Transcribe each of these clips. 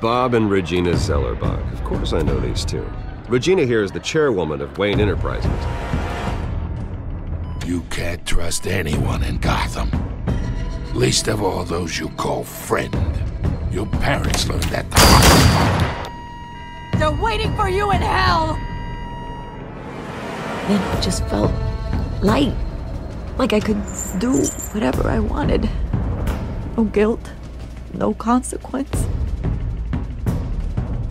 Bob and Regina Zellerbach. Of course I know these two. Regina here is the chairwoman of Wayne Enterprises. You can't trust anyone in Gotham. Least of all those you call friend. Your parents learned that the hard way. They're waiting for you in hell! Then it just felt light. Like I could do whatever I wanted. No guilt, no consequence.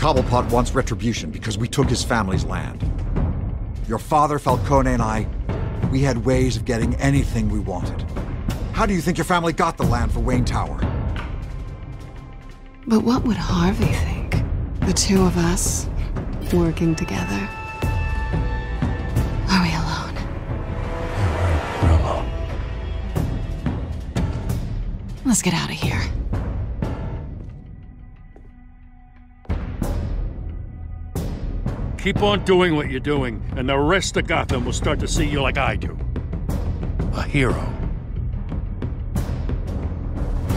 Cobblepot wants retribution because we took his family's land. Your father, Falcone, and I, we had ways of getting anything we wanted. How do you think your family got the land for Wayne Tower? But what would Harvey think? The two of us, working together. Are we alone? We're alone. Let's get out of here. Keep on doing what you're doing, and the rest of Gotham will start to see you like I do. A hero.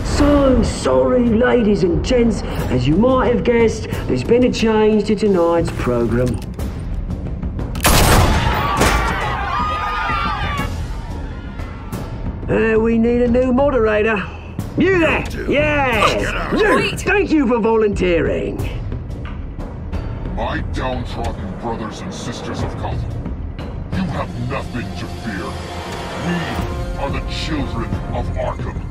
So sorry, ladies and gents. As you might have guessed, there's been a change to tonight's program. Uh, we need a new moderator. You there? Yes! You! Thank you for volunteering. My downtrodden brothers and sisters of Gotham, you have nothing to fear. We are the children of Arkham.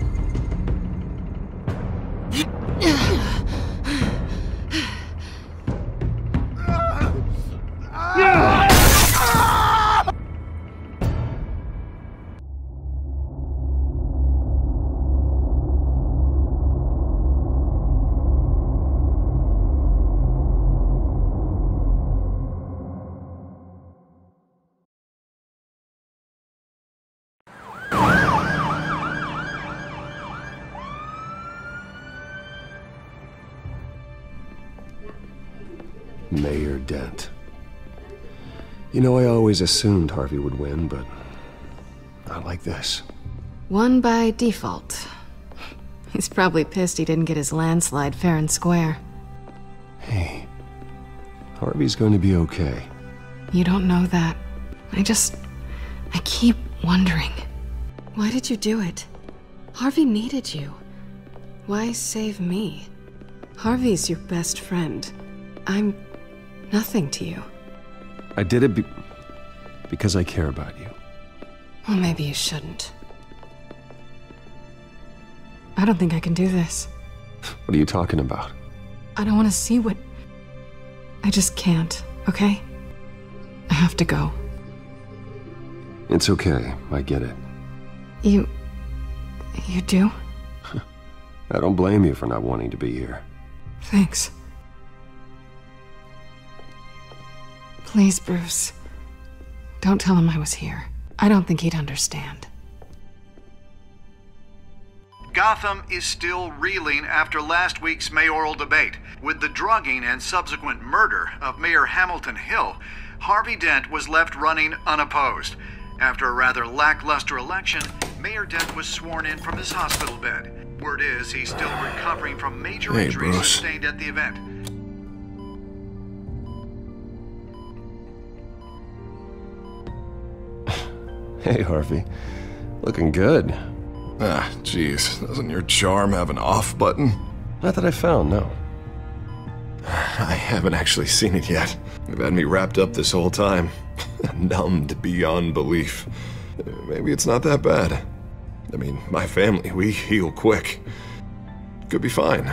Dent. You know, I always assumed Harvey would win, but not like this. Won by default. He's probably pissed he didn't get his landslide fair and square. Hey, Harvey's going to be okay. You don't know that. I just. I keep wondering. Why did you do it? Harvey needed you. Why save me? Harvey's your best friend. I'm nothing to you. I did it be- because I care about you. Well, maybe you shouldn't. I don't think I can do this. What are you talking about? I don't want to see what. I just can't, okay? I have to go. It's okay. I get it. You. You do? I don't blame you for not wanting to be here. Thanks. Please, Bruce. Don't tell him I was here. I don't think he'd understand. Gotham is still reeling after last week's mayoral debate. With the drugging and subsequent murder of Mayor Hamilton Hill, Harvey Dent was left running unopposed. After a rather lackluster election, Mayor Dent was sworn in from his hospital bed. Word is he's still recovering from major Hey, injuries Bruce. sustained at the event. Hey, Harvey. Looking good. Ah, jeez. Doesn't your charm have an off button? Not that I found, no. I haven't actually seen it yet. They've had me wrapped up this whole time. Numbed beyond belief. Maybe it's not that bad. I mean, my family, we heal quick. Could be fine.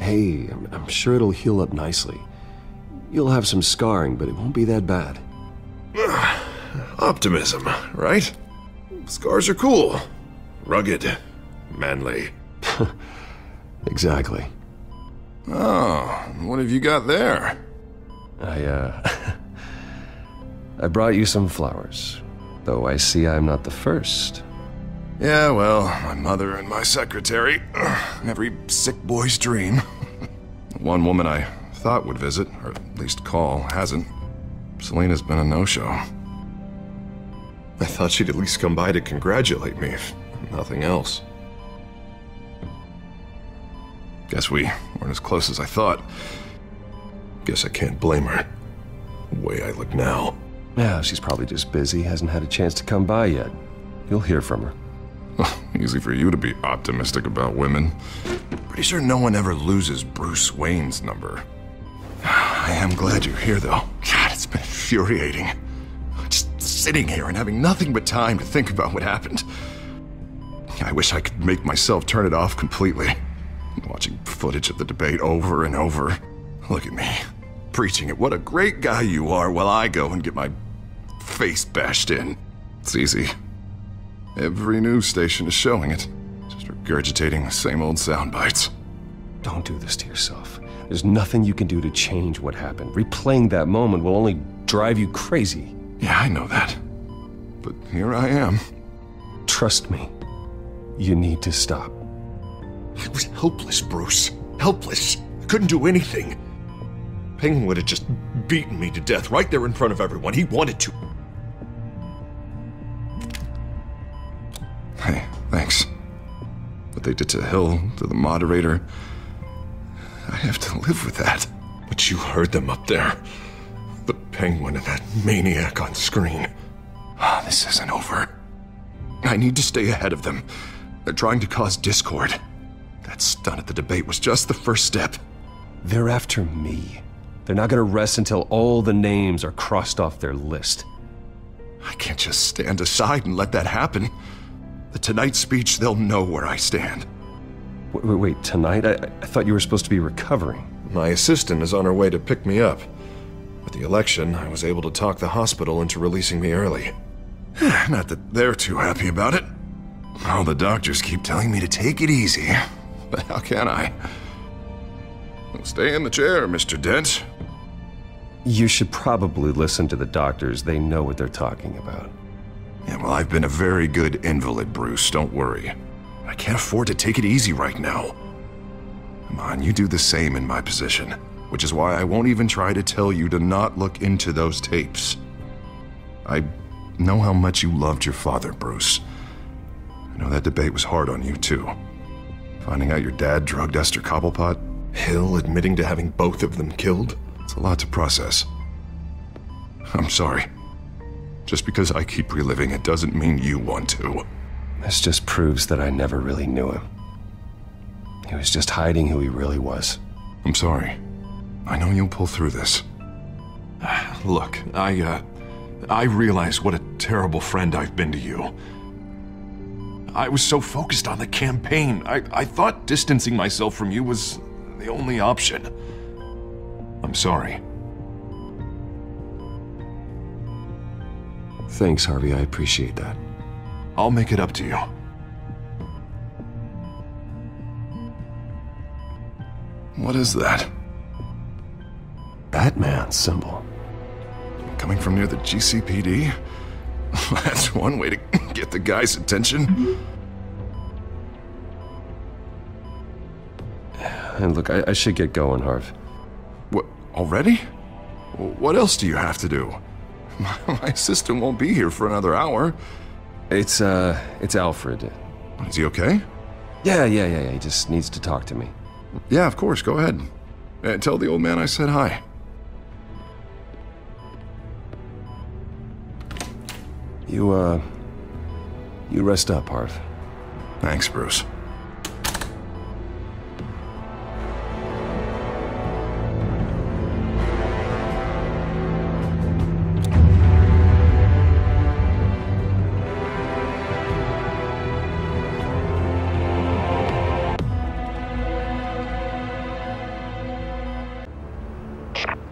Hey, I'm, I'm sure it'll heal up nicely. You'll have some scarring, but it won't be that bad. Optimism, right? Scars are cool. Rugged. Manly. Exactly. Oh, what have you got there? I, uh. I brought you some flowers. Though I see I'm not the first. Yeah, well, my mother and my secretary. Every sick boy's dream. One woman I thought would visit, or at least call, hasn't. Selina's been a no show. I thought she'd at least come by to congratulate me, if nothing else. Guess we weren't as close as I thought. Guess I can't blame her. The way I look now. Yeah, she's probably just busy, hasn't had a chance to come by yet. You'll hear from her. Easy for you to be optimistic about women. Pretty sure no one ever loses Bruce Wayne's number. I am glad you're here, though. God, it's been infuriating. Sitting here and having nothing but time to think about what happened. I wish I could make myself turn it off completely. Watching footage of the debate over and over. Look at me, preaching it. What a great guy you are while I go and get my face bashed in. It's easy. Every news station is showing it. Just regurgitating the same old sound bites. Don't do this to yourself. There's nothing you can do to change what happened. Replaying that moment will only drive you crazy. Yeah, I know that. But here I am. Trust me. You need to stop. I was helpless, Bruce. Helpless. I couldn't do anything. Penguin would have just beaten me to death right there in front of everyone. He wanted to. Hey, thanks. What they did to Hill, to the moderator, I have to live with that. But you heard them up there. The penguin and that maniac on screen. Ah, this isn't over. I need to stay ahead of them. They're trying to cause discord. That stunt at the debate was just the first step. They're after me. They're not gonna rest until all the names are crossed off their list. I can't just stand aside and let that happen. The tonight speech, they'll know where I stand. Wait, wait, wait tonight? I, I thought you were supposed to be recovering. My assistant is on her way to pick me up. With the election, I was able to talk the hospital into releasing me early. Not that they're too happy about it. All the doctors keep telling me to take it easy. But how can I? Stay in the chair, Mr. Dent. You should probably listen to the doctors. They know what they're talking about. Yeah, well, I've been a very good invalid, Bruce. Don't worry. I can't afford to take it easy right now. Come on, you do the same in my position. Which is why I won't even try to tell you to not look into those tapes. I know how much you loved your father, Bruce. I know that debate was hard on you, too. Finding out your dad drugged Esther Cobblepot, Hill admitting to having both of them killed, it's a lot to process. I'm sorry. Just because I keep reliving it doesn't mean you want to. This just proves that I never really knew him. He was just hiding who he really was. I'm sorry. I know you'll pull through this. Look, I, uh, I realize what a terrible friend I've been to you. I was so focused on the campaign, I, I thought distancing myself from you was the only option. I'm sorry. Thanks, Harvey. I appreciate that. I'll make it up to you. What is that? Batman symbol. Coming from near the GCPD? That's one way to get the guy's attention. And look, I, I should get going, Harv. What, already? What else do you have to do? My, my assistant won't be here for another hour. It's, uh, it's Alfred. Is he okay? Yeah, yeah, yeah, yeah. He just needs to talk to me. Yeah, of course. Go ahead. Uh, tell the old man I said hi. You, uh, you rest up, Harv. Thanks, Bruce.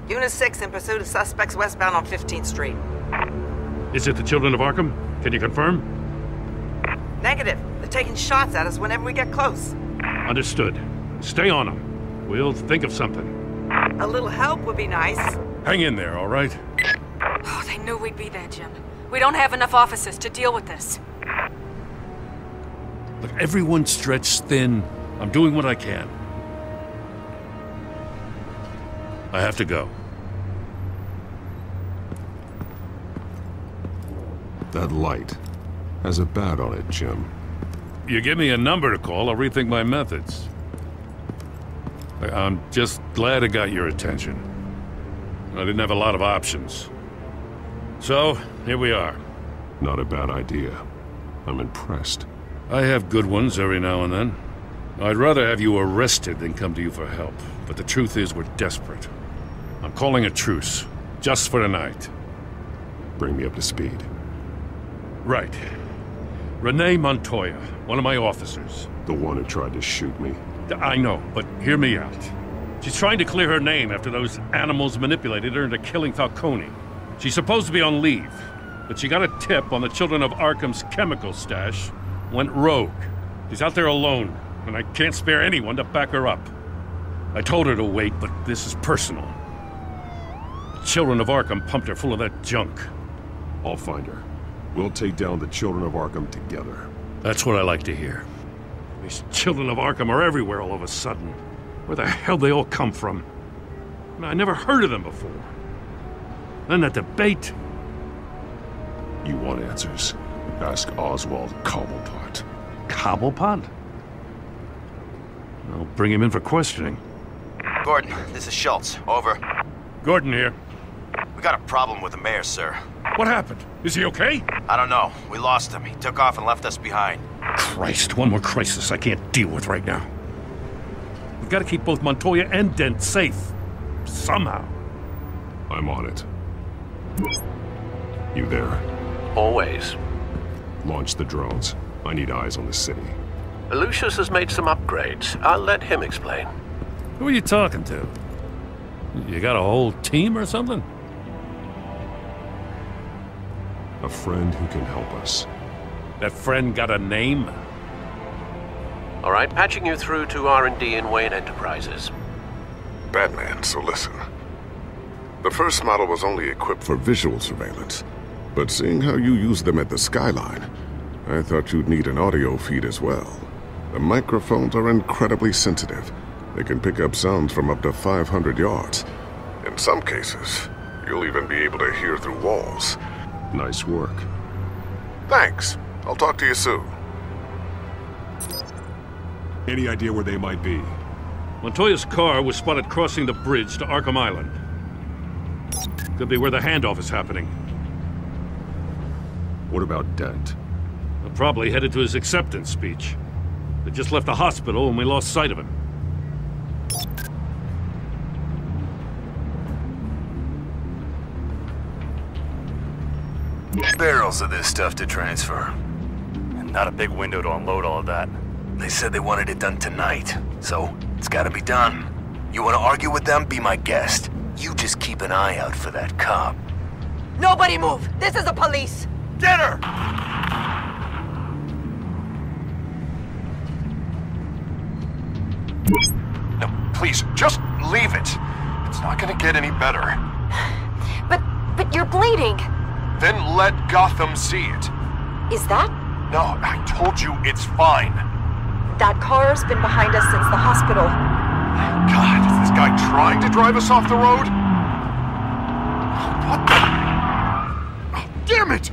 Unit 6 in pursuit of suspects westbound on 15th Street. Is it the Children of Arkham? Can you confirm? Negative. They're taking shots at us whenever we get close. Understood. Stay on them. We'll think of something. A little help would be nice. Hang in there, all right? Oh, they knew we'd be there, Jim. We don't have enough officers to deal with this. Look, everyone's stretched thin. I'm doing what I can. I have to go. That light has a bat on it, Jim. You give me a number to call, I'll rethink my methods. I- I'm just glad it got your attention. I didn't have a lot of options. So, here we are. Not a bad idea. I'm impressed. I have good ones every now and then. I'd rather have you arrested than come to you for help. But the truth is, we're desperate. I'm calling a truce. Just for tonight. Bring me up to speed. Right. Renee Montoya, one of my officers. The one who tried to shoot me. I know, but hear me out. She's trying to clear her name after those animals manipulated her into killing Falcone. She's supposed to be on leave, but she got a tip on the Children of Arkham's chemical stash, went rogue. She's out there alone, and I can't spare anyone to back her up. I told her to wait, but this is personal. The Children of Arkham pumped her full of that junk. I'll find her. We'll take down the Children of Arkham together. That's what I like to hear. These Children of Arkham are everywhere all of a sudden. Where the hell they all come from? I, mean, I never heard of them before. Then that debate. You want answers? Ask Oswald Cobblepot. Cobblepot? I'll bring him in for questioning. Gordon, this is Schultz. Over. Gordon here. We got a problem with the mayor, sir. What happened? Is he okay? I don't know. We lost him. He took off and left us behind. Christ, one more crisis I can't deal with right now. We've got to keep both Montoya and Dent safe. Somehow. I'm on it. You there? Always. Launch the drones. I need eyes on the city. Lucius has made some upgrades. I'll let him explain. Who are you talking to? You got a whole team or something? A friend who can help us. That friend got a name? All right, patching you through to R&D in Wayne Enterprises. Batman, so listen. The first model was only equipped for visual surveillance, but seeing how you use them at the Skyline, I thought you'd need an audio feed as well. The microphones are incredibly sensitive. They can pick up sounds from up to 500 yards. In some cases, you'll even be able to hear through walls. Nice work. Thanks. I'll talk to you soon. Any idea where they might be? Montoya's car was spotted crossing the bridge to Arkham Island. Could be where the handoff is happening. What about Dent? They're probably headed to his acceptance speech. They just left the hospital and we lost sight of him. Barrels of this stuff to transfer. And not a big window to unload all of that. They said they wanted it done tonight, so it's gotta be done. You wanna argue with them? Be my guest. You just keep an eye out for that cop. Nobody move! This is the police! Get her! No, please, just leave it. It's not gonna get any better. But, but you're bleeding. Then let Gotham see it. Is that? No, I told you it's fine. That car's been behind us since the hospital. God, is this guy trying to drive us off the road? What the? Oh, damn it!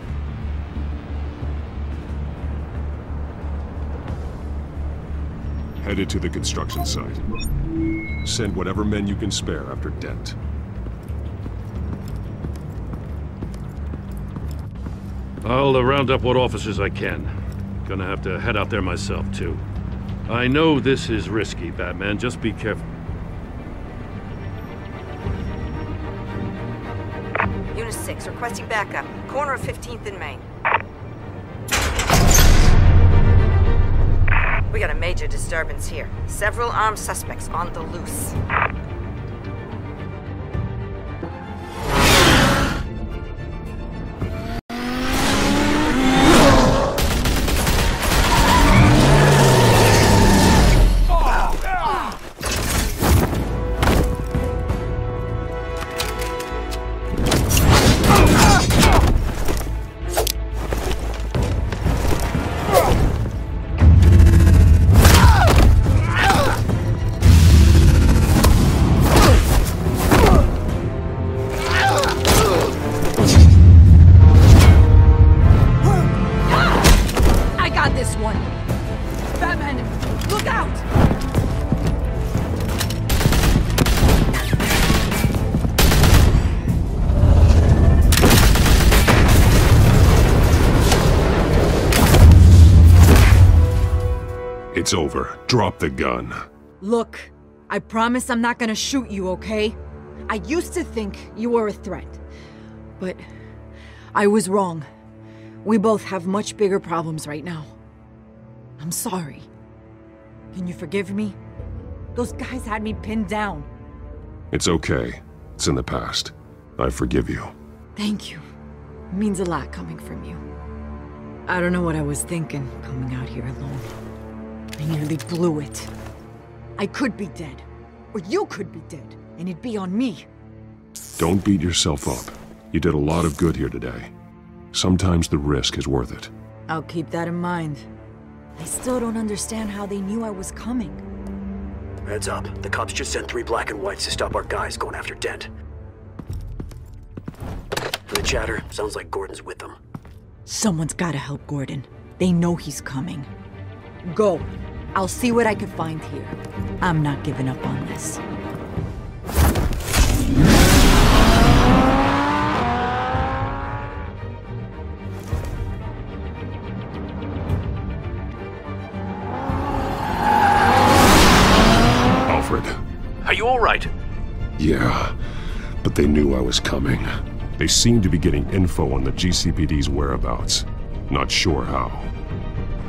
Headed to the construction site. Send whatever men you can spare after Dent. I'll uh, round up what officers I can. Gonna have to head out there myself, too. I know this is risky, Batman. Just be careful. Unit 6, requesting backup. Corner of 15th and Main. We got a major disturbance here. Several armed suspects on the loose. It's over. Drop the gun. Look, I promise I'm not gonna shoot you, okay? I used to think you were a threat. But I was wrong. We both have much bigger problems right now. I'm sorry. Can you forgive me? Those guys had me pinned down. It's okay. It's in the past. I forgive you. Thank you. It means a lot coming from you. I don't know what I was thinking coming out here alone. I nearly blew it. I could be dead. Or you could be dead, and it'd be on me. Don't beat yourself up. You did a lot of good here today. Sometimes the risk is worth it. I'll keep that in mind. I still don't understand how they knew I was coming. Heads up. The cops just sent three black and whites to stop our guys going after Dent. For the chatter, sounds like Gordon's with them. Someone's gotta help Gordon. They know he's coming. Go. I'll see what I can find here. I'm not giving up on this. Alfred. Are you all right? Yeah, but they knew I was coming. They seem to be getting info on the GCPD's whereabouts. Not sure how.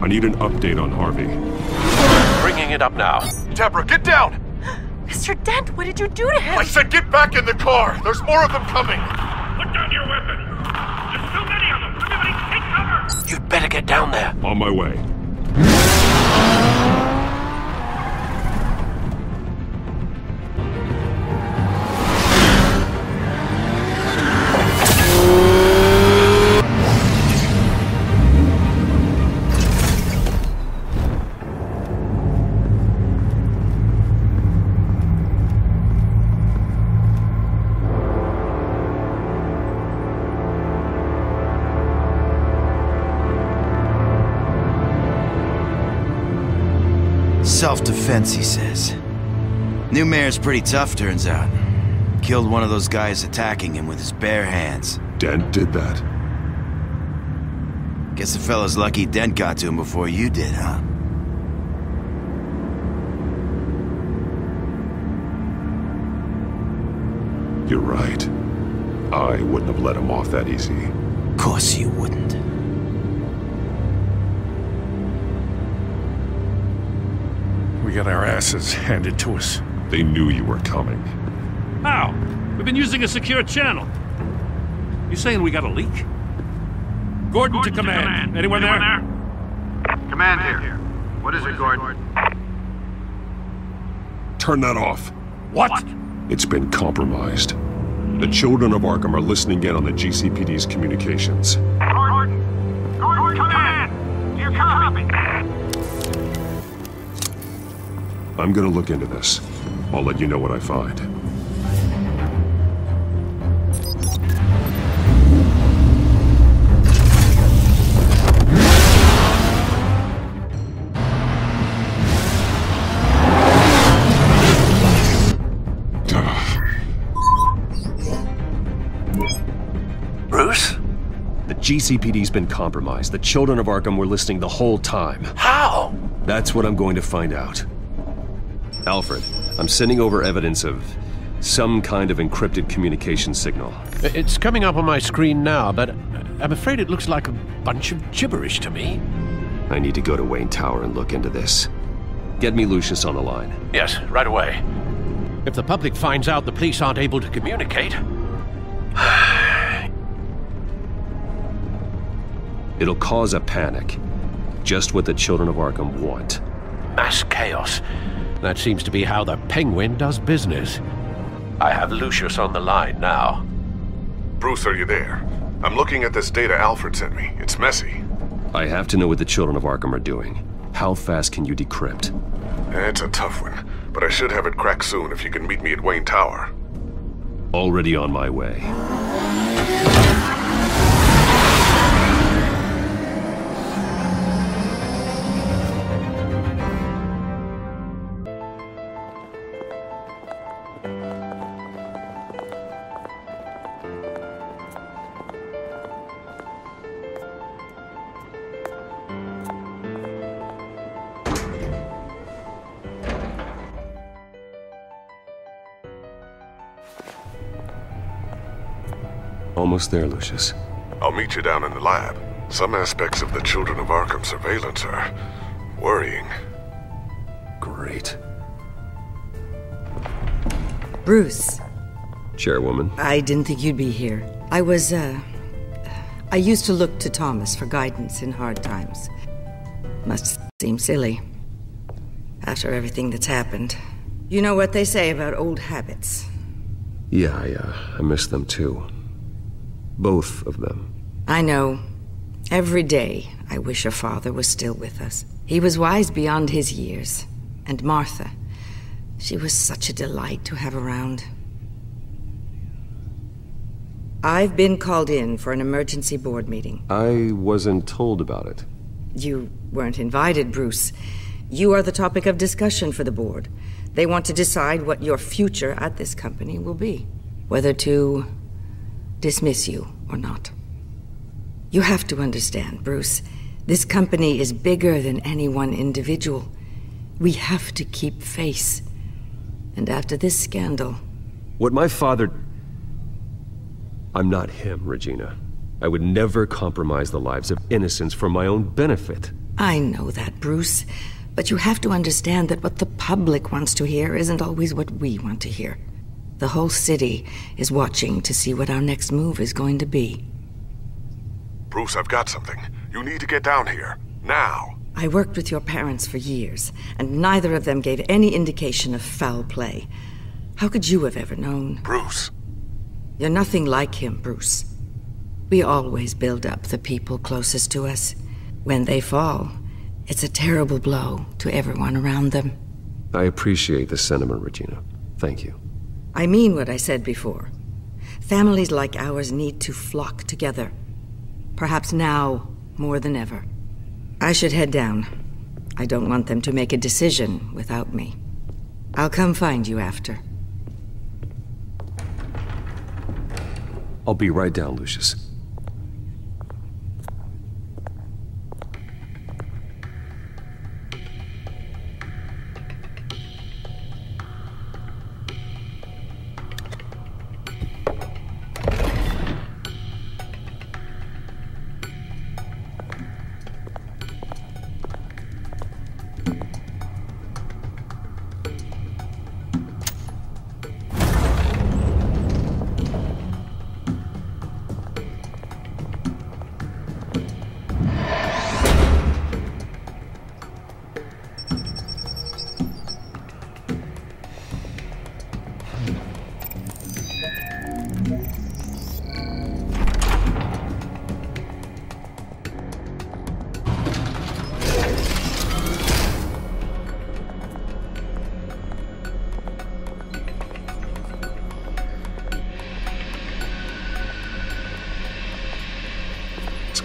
I need an update on Harvey. Bringing it up now. Deborah, get down! Mr. Dent, what did you do to him? I said get back in the car! There's more of them coming! Put down your weapon! There's too many of them! Everybody take cover! You'd better get down there. On my way. Self-defense, he says. New mayor's pretty tough, turns out. Killed one of those guys attacking him with his bare hands. Dent did that? Guess the fella's lucky Dent got to him before you did, huh? You're right. I wouldn't have let him off that easy. Of course you wouldn't. Asses handed to us. They knew you were coming. How? We've been using a secure channel. You saying we got a leak? Gordon, to, command. Anyone, there? Command here. What is it, Gordon? Turn that off. What? It's been compromised. The children of Arkham are listening in on the GCPD's communications. Gordon! Gordon, command! Do you copy? I'm gonna look into this. I'll let you know what I find. Bruce? The GCPD's been compromised. The children of Arkham were listening the whole time. How? That's what I'm going to find out. Alfred, I'm sending over evidence of some kind of encrypted communication signal. It's coming up on my screen now, but I'm afraid it looks like a bunch of gibberish to me. I need to go to Wayne Tower and look into this. Get me Lucius on the line. Yes, right away. If the public finds out the police aren't able to communicate, It'll cause a panic. Just what the children of Arkham want. mass chaos. That seems to be how the Penguin does business. I have Lucius on the line now. Bruce, are you there? I'm looking at this data Alfred sent me. It's messy. I have to know what the children of Arkham are doing. How fast can you decrypt? It's a tough one, but I should have it cracked soon if you can meet me at Wayne Tower. Already on my way. Almost there, Lucius. I'll meet you down in the lab. Some aspects of the Children of Arkham surveillance are worrying. Great. Bruce, Chairwoman. I didn't think you'd be here. I was, uh. I used to look to Thomas for guidance in hard times. Must seem silly. After everything that's happened. You know what they say about old habits. Yeah, I, uh, I miss them too. Both of them. I know. Every day, I wish your father was still with us. He was wise beyond his years. And Martha, she was such a delight to have around. I've been called in for an emergency board meeting. I wasn't told about it. You weren't invited, Bruce. You are the topic of discussion for the board. They want to decide what your future at this company will be. Whether to dismiss you or not. You have to understand, Bruce. This company is bigger than any one individual. We have to keep face. And after this scandal, What my father. I'm not him, Regina. I would never compromise the lives of innocents for my own benefit. I know that, Bruce. But you have to understand that what the public wants to hear isn't always what we want to hear. The whole city is watching to see what our next move is going to be. Bruce, I've got something. You need to get down here. Now. I worked with your parents for years, and neither of them gave any indication of foul play. How could you have ever known? Bruce. You're nothing like him, Bruce. We always build up the people closest to us. When they fall, it's a terrible blow to everyone around them. I appreciate the sentiment, Regina. Thank you. I mean what I said before. Families like ours need to flock together. Perhaps now more than ever. I should head down. I don't want them to make a decision without me. I'll come find you after. I'll be right down, Lucius.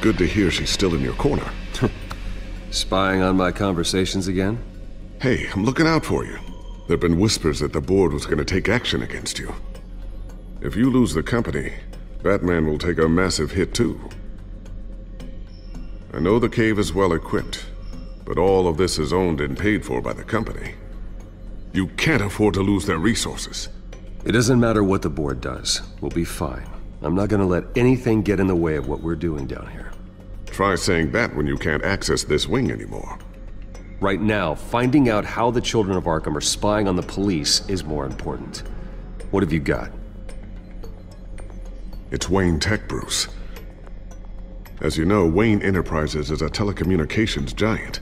Good to hear she's still in your corner. Spying on my conversations again? Hey, I'm looking out for you. There've been whispers that the board was going to take action against you. If you lose the company, Batman will take a massive hit too. I know the cave is well equipped, but all of this is owned and paid for by the company. You can't afford to lose their resources. It doesn't matter what the board does. We'll be fine. I'm not gonna let anything get in the way of what we're doing down here. Try saying that when you can't access this wing anymore. Right now, finding out how the children of Arkham are spying on the police is more important. What have you got? It's Wayne Tech, Bruce. As you know, Wayne Enterprises is a telecommunications giant.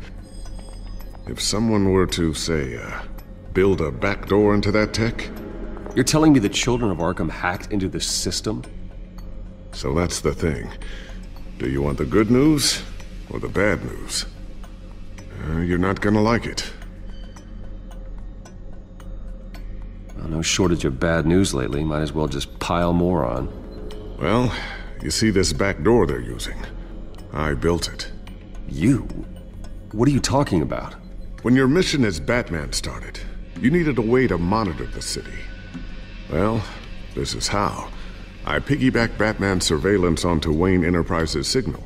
If someone were to, say, uh, build a backdoor into that tech, You're telling me the children of Arkham hacked into this system? so that's the thing. Do you want the good news or the bad news? Uh, you're not gonna like it. Well, no shortage of bad news lately. Might as well just pile more on. Well, you see this back door they're using? I built it. You? What are you talking about? When your mission as Batman started, you needed a way to monitor the city. Well, this is how. I piggybacked Batman's surveillance onto Wayne Enterprises' signal.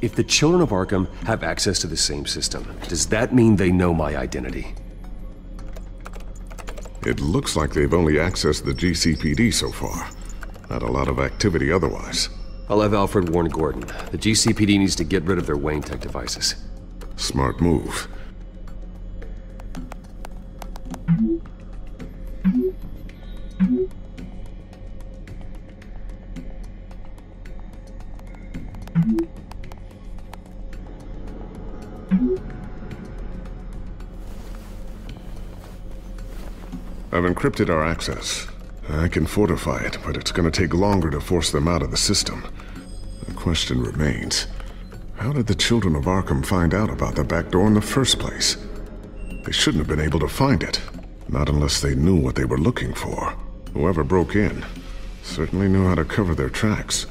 If the children of Arkham have access to the same system, does that mean they know my identity? It looks like they've only accessed the GCPD so far. Not a lot of activity otherwise. I'll have Alfred warn Gordon. The GCPD needs to get rid of their Wayne Tech devices. Smart move. I've encrypted our access. I can fortify it, but it's gonna take longer to force them out of the system. The question remains, how did the children of Arkham find out about the back door in the first place? They shouldn't have been able to find it. Not unless they knew what they were looking for. Whoever broke in certainly knew how to cover their tracks.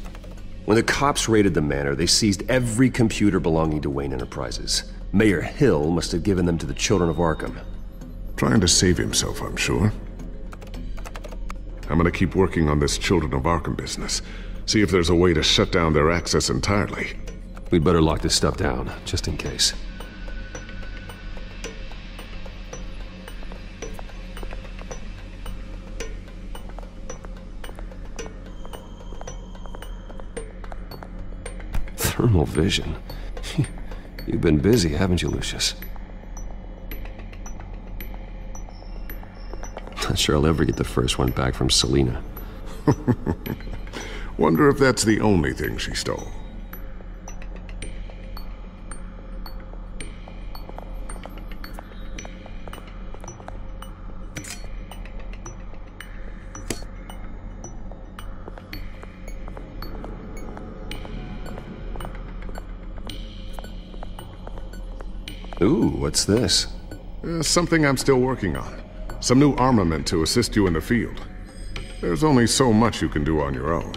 When the cops raided the manor, they seized every computer belonging to Wayne Enterprises. Mayor Hill must have given them to the children of Arkham. Trying to save himself, I'm sure. I'm gonna keep working on this Children of Arkham business. See if there's a way to shut down their access entirely. We'd better lock this stuff down, just in case. Thermal vision. You've been busy, haven't you, Lucius? Not sure I'll ever get the first one back from Selina. Wonder if that's the only thing she stole. Ooh, what's this? Uh, something I'm still working on. Some new armament to assist you in the field. There's only so much you can do on your own.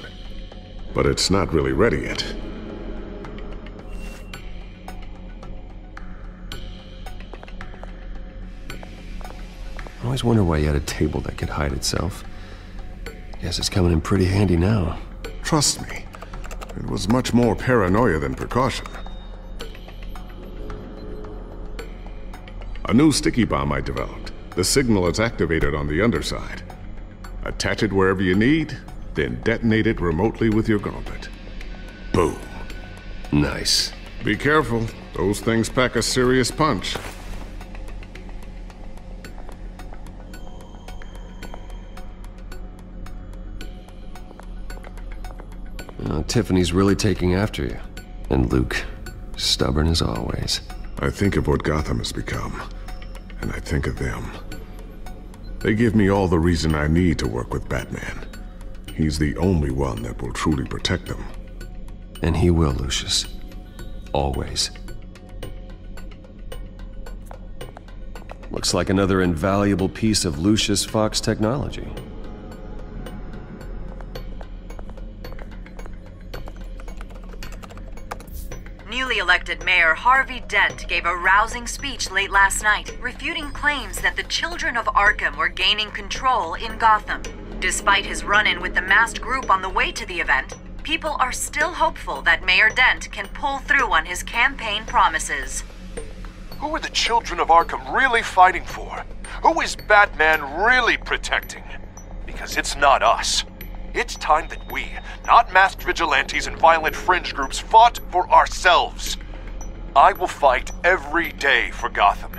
But it's not really ready yet. I always wonder why you had a table that could hide itself. Guess it's coming in pretty handy now. Trust me, it was much more paranoia than precaution. A new sticky bomb I developed. The signal is activated on the underside. Attach it wherever you need, then detonate it remotely with your gauntlet. Boom. Nice. Be careful. Those things pack a serious punch. Uh, Tiffany's really taking after you. And Luke, stubborn as always. I think of what Gotham has become, and I think of them. They give me all the reason I need to work with Batman. He's the only one that will truly protect them. And he will, Lucius. Always. Looks like another invaluable piece of Lucius Fox technology. Elected Mayor Harvey Dent gave a rousing speech late last night, refuting claims that the children of Arkham were gaining control in Gotham. Despite his run in with the masked group on the way to the event, people are still hopeful that Mayor Dent can pull through on his campaign promises. Who are the children of Arkham really fighting for? Who is Batman really protecting? Because it's not us. It's time that we, not masked vigilantes and violent fringe groups, fought for ourselves. I will fight every day for Gotham.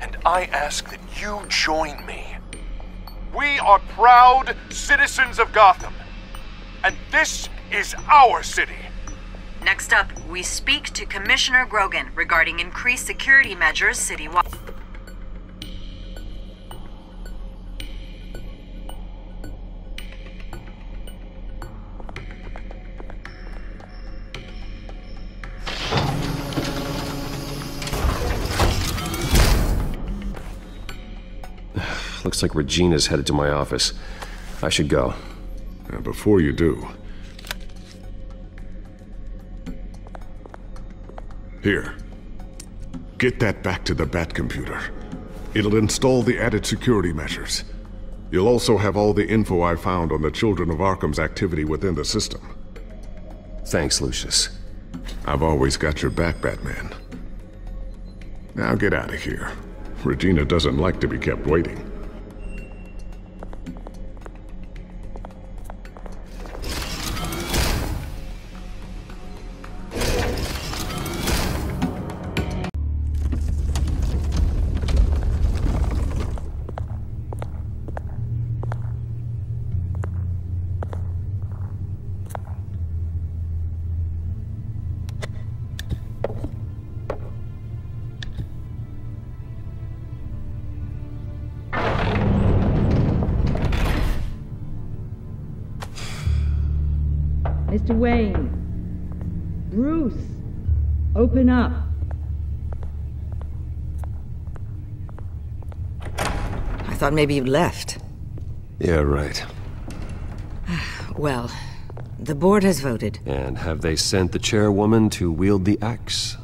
And I ask that you join me. We are proud citizens of Gotham. And this is our city. Next up, we speak to Commissioner Grogan regarding increased security measures citywide. Looks like Regina's headed to my office. I should go. Uh, before you do... Here. Get that back to the Bat computer. It'll install the added security measures. You'll also have all the info I found on the Children of Arkham's activity within the system. Thanks, Lucius. I've always got your back, Batman. Now get out of here. Regina doesn't like to be kept waiting. Wayne. Bruce. Open up. I thought maybe you left. Yeah, right. Well, the board has voted. And have they sent the chairwoman to wield the axe?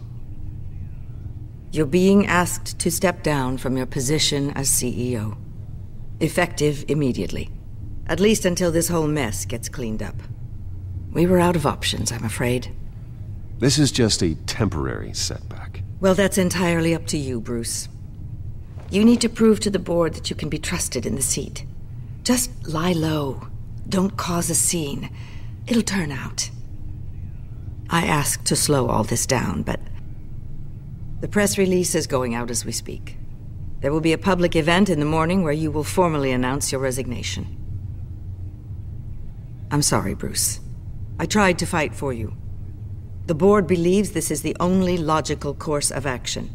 You're being asked to step down from your position as CEO. Effective immediately. At least until this whole mess gets cleaned up. We were out of options, I'm afraid. This is just a temporary setback. Well, that's entirely up to you, Bruce. You need to prove to the board that you can be trusted in the seat. Just lie low. Don't cause a scene. It'll turn out. I asked to slow all this down, but the press release is going out as we speak. There will be a public event in the morning where you will formally announce your resignation. I'm sorry, Bruce. I tried to fight for you. The board believes this is the only logical course of action.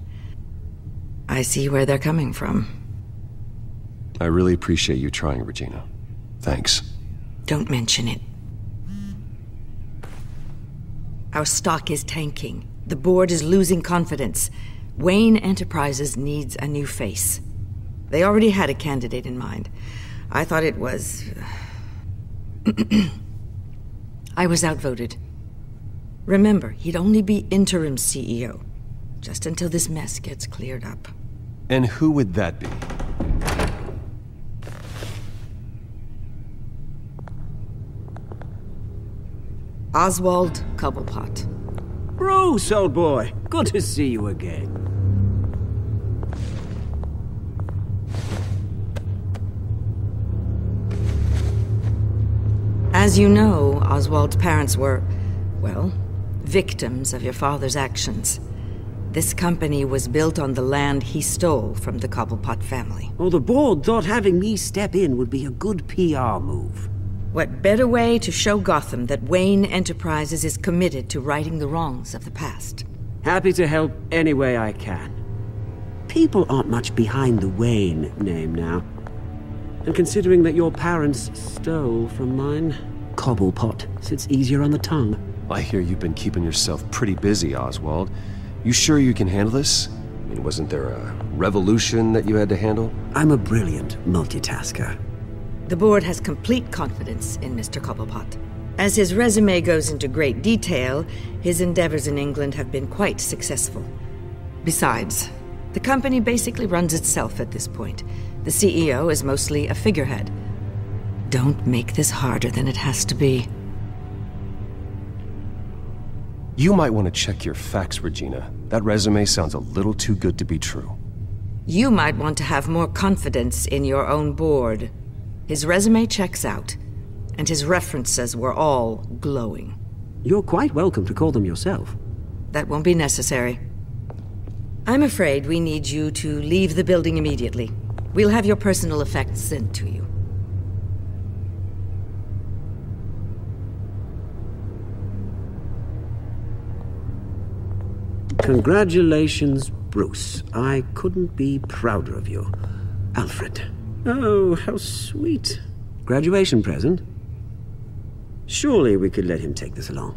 I see where they're coming from. I really appreciate you trying, Regina. Thanks. Don't mention it. Our stock is tanking. The board is losing confidence. Wayne Enterprises needs a new face. They already had a candidate in mind. I thought it was. Uh, I was outvoted. Remember, he'd only be interim CEO, just until this mess gets cleared up. And who would that be? Oswald Cobblepot. Bruce, old boy. Good to see you again. As you know, Oswald's parents were, well, victims of your father's actions. This company was built on the land he stole from the Cobblepot family. Well, the board thought having me step in would be a good PR move. What better way to show Gotham that Wayne Enterprises is committed to righting the wrongs of the past? Happy to help any way I can. People aren't much behind the Wayne name now. And considering that your parents stole from mine, Cobblepot sits easier on the tongue. I hear you've been keeping yourself pretty busy, Oswald. You sure you can handle this? I mean, wasn't there a revolution that you had to handle? I'm a brilliant multitasker. The board has complete confidence in Mr. Cobblepot. As his resume goes into great detail, his endeavors in England have been quite successful. Besides, the company basically runs itself at this point. The CEO is mostly a figurehead. Don't make this harder than it has to be. You might want to check your facts, Regina. That resume sounds a little too good to be true. You might want to have more confidence in your own board. His resume checks out, and his references were all glowing. You're quite welcome to call them yourself. That won't be necessary. I'm afraid we need you to leave the building immediately. We'll have your personal effects sent to you. Congratulations, Bruce. I couldn't be prouder of you. Alfred. Oh, how sweet. Graduation present? Surely we could let him take this along.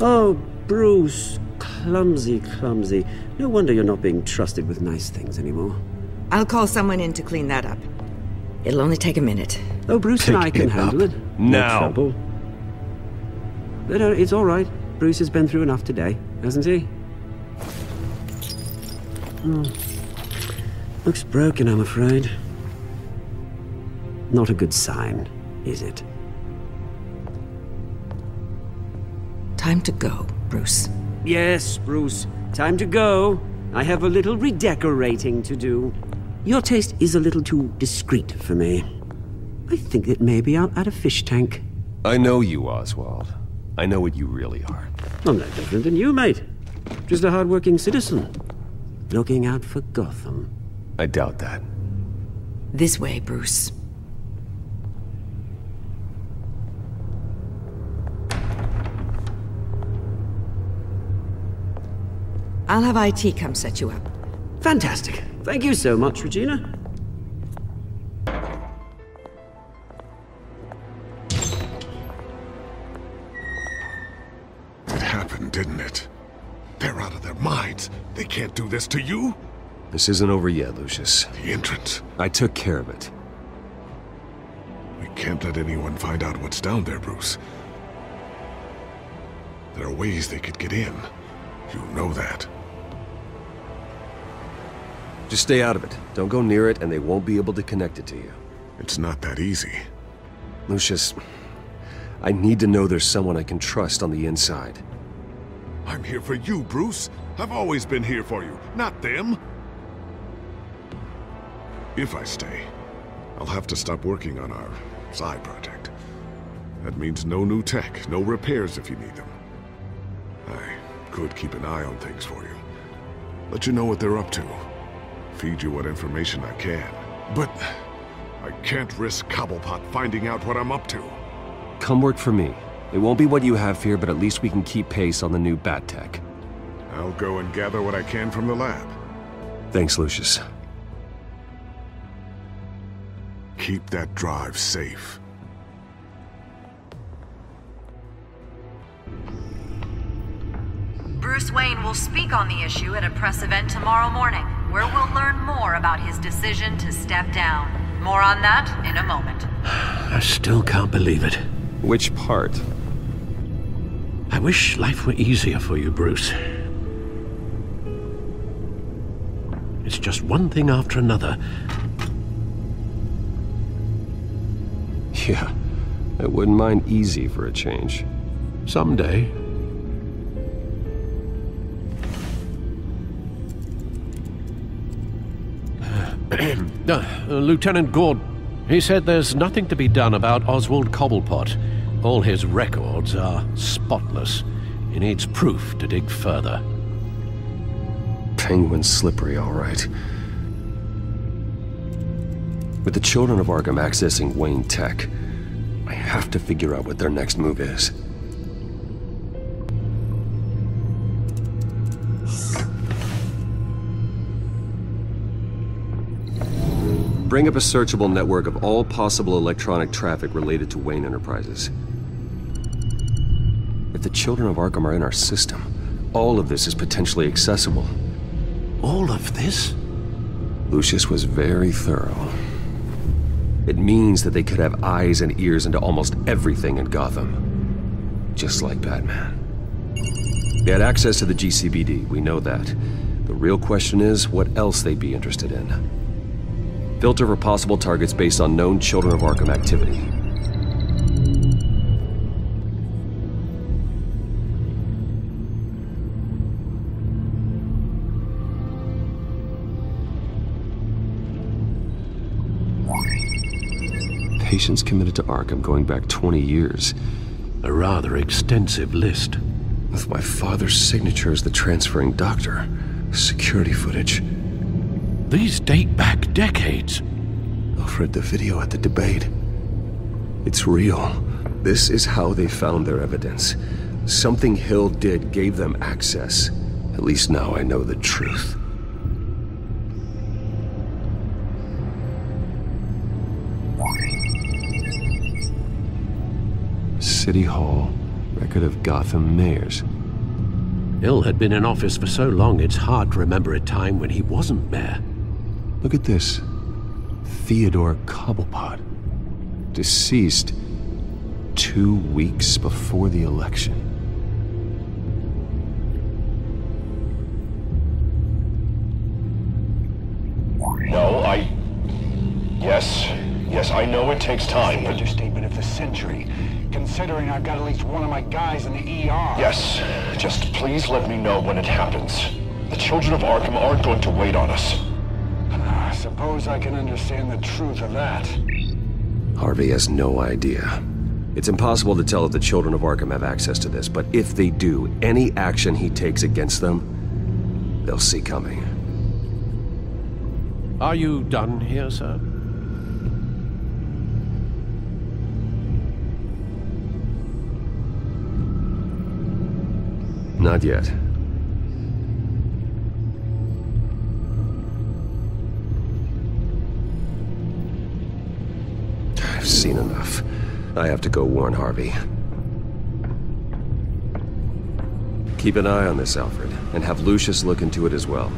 Oh, Bruce. Clumsy, clumsy. No wonder you're not being trusted with nice things anymore. I'll call someone in to clean that up. It'll only take a minute. Oh, Bruce Pick and I can handle up it. now. No trouble. But uh, it's all right. Bruce has been through enough today, hasn't he? Hmm. Looks broken, I'm afraid. Not a good sign, is it? Time to go, Bruce. Yes, Bruce. Time to go. I have a little redecorating to do. Your taste is a little too discreet for me. I think that maybe I'll add a fish tank. I know you, Oswald. I know what you really are. I'm no different than you, mate. Just a hardworking citizen. Looking out for Gotham. I doubt that. This way, Bruce. I'll have IT come set you up. Fantastic. Thank you so much, Regina. Do this to you. This isn't over yet, Lucius. The entrance. I took care of it. We can't let anyone find out what's down there, Bruce. There are ways they could get in. You know that. Just stay out of it. Don't go near it, and they won't be able to connect it to you. It's not that easy. Lucius, I need to know there's someone I can trust on the inside. I'm here for you, Bruce. I've always been here for you, not them. If I stay, I'll have to stop working on our side project. That means no new tech, no repairs if you need them. I could keep an eye on things for you. Let you know what they're up to. Feed you what information I can. But I can't risk Cobblepot finding out what I'm up to. Come work for me. It won't be what you have here, but at least we can keep pace on the new bat tech. I'll go and gather what I can from the lab. Thanks, Lucius. Keep that drive safe. Bruce Wayne will speak on the issue at a press event tomorrow morning, where we'll learn more about his decision to step down. More on that in a moment. I still can't believe it. Which part? I wish life were easier for you, Bruce. It's just one thing after another. Yeah, I wouldn't mind easy for a change. Someday. uh, Lieutenant Gord, he said there's nothing to be done about Oswald Cobblepot. All his records are spotless. He needs proof to dig further. Penguin's slippery, all right. With the children of Arkham accessing Wayne Tech, I have to figure out what their next move is. Bring up a searchable network of all possible electronic traffic related to Wayne Enterprises. If the children of Arkham are in our system, all of this is potentially accessible. All of this? Lucius was very thorough. It means that they could have eyes and ears into almost everything in Gotham. Just like Batman. They had access to the GCPD, we know that. The real question is what else they'd be interested in. Filter for possible targets based on known Children of Arkham activity. Patients committed to Arkham going back 20 years. A rather extensive list. With my father's signature as the transferring doctor. Security footage. These date back decades. I've read the video at the debate. It's real. This is how they found their evidence. Something Hill did gave them access. At least now I know the truth. City Hall, record of Gotham mayors. Hill had been in office for so long it's hard to remember a time when he wasn't mayor. Look at this. Theodore Cobblepot. Deceased two weeks before the election. No, I... Yes. Yes, I know it takes time, but... understatement of the century, considering I've got at least one of my guys in the ER. Yes. Just please let me know when it happens. The children of Arkham aren't going to wait on us. I suppose I can understand the truth of that. Harvey has no idea. It's impossible to tell if the children of Arkham have access to this, but if they do, any action he takes against them, they'll see coming. Are you done here, sir? Not yet. I've seen enough. I have to go warn Harvey. Keep an eye on this, Alfred, and have Lucius look into it as well.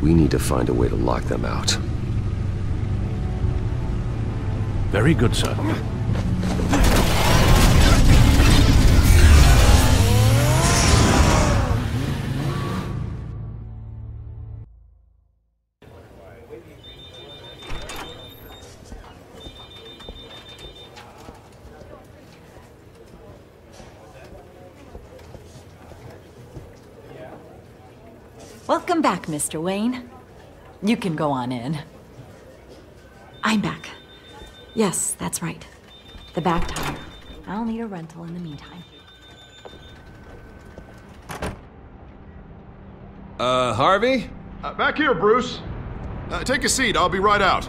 We need to find a way to lock them out. Very good, sir. Back, Mr. Wayne. You can go on in. I'm back. Yes, that's right. The back tire. I'll need a rental in the meantime. Uh, Harvey? Uh, back here, Bruce. Uh, take a seat. I'll be right out.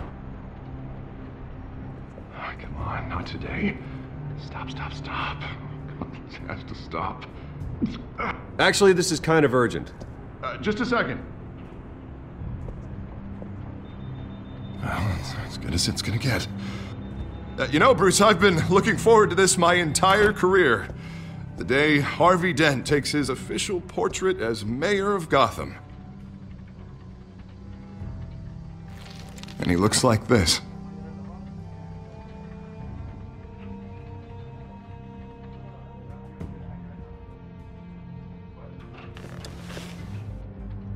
Oh, come on, not today. Stop, stop, stop. This has to stop. Actually, this is kind of urgent. Uh, just a second. Well, it's as good as it's gonna get. Uh, you know, Bruce, I've been looking forward to this my entire career. The day Harvey Dent takes his official portrait as mayor of Gotham. And he looks like this.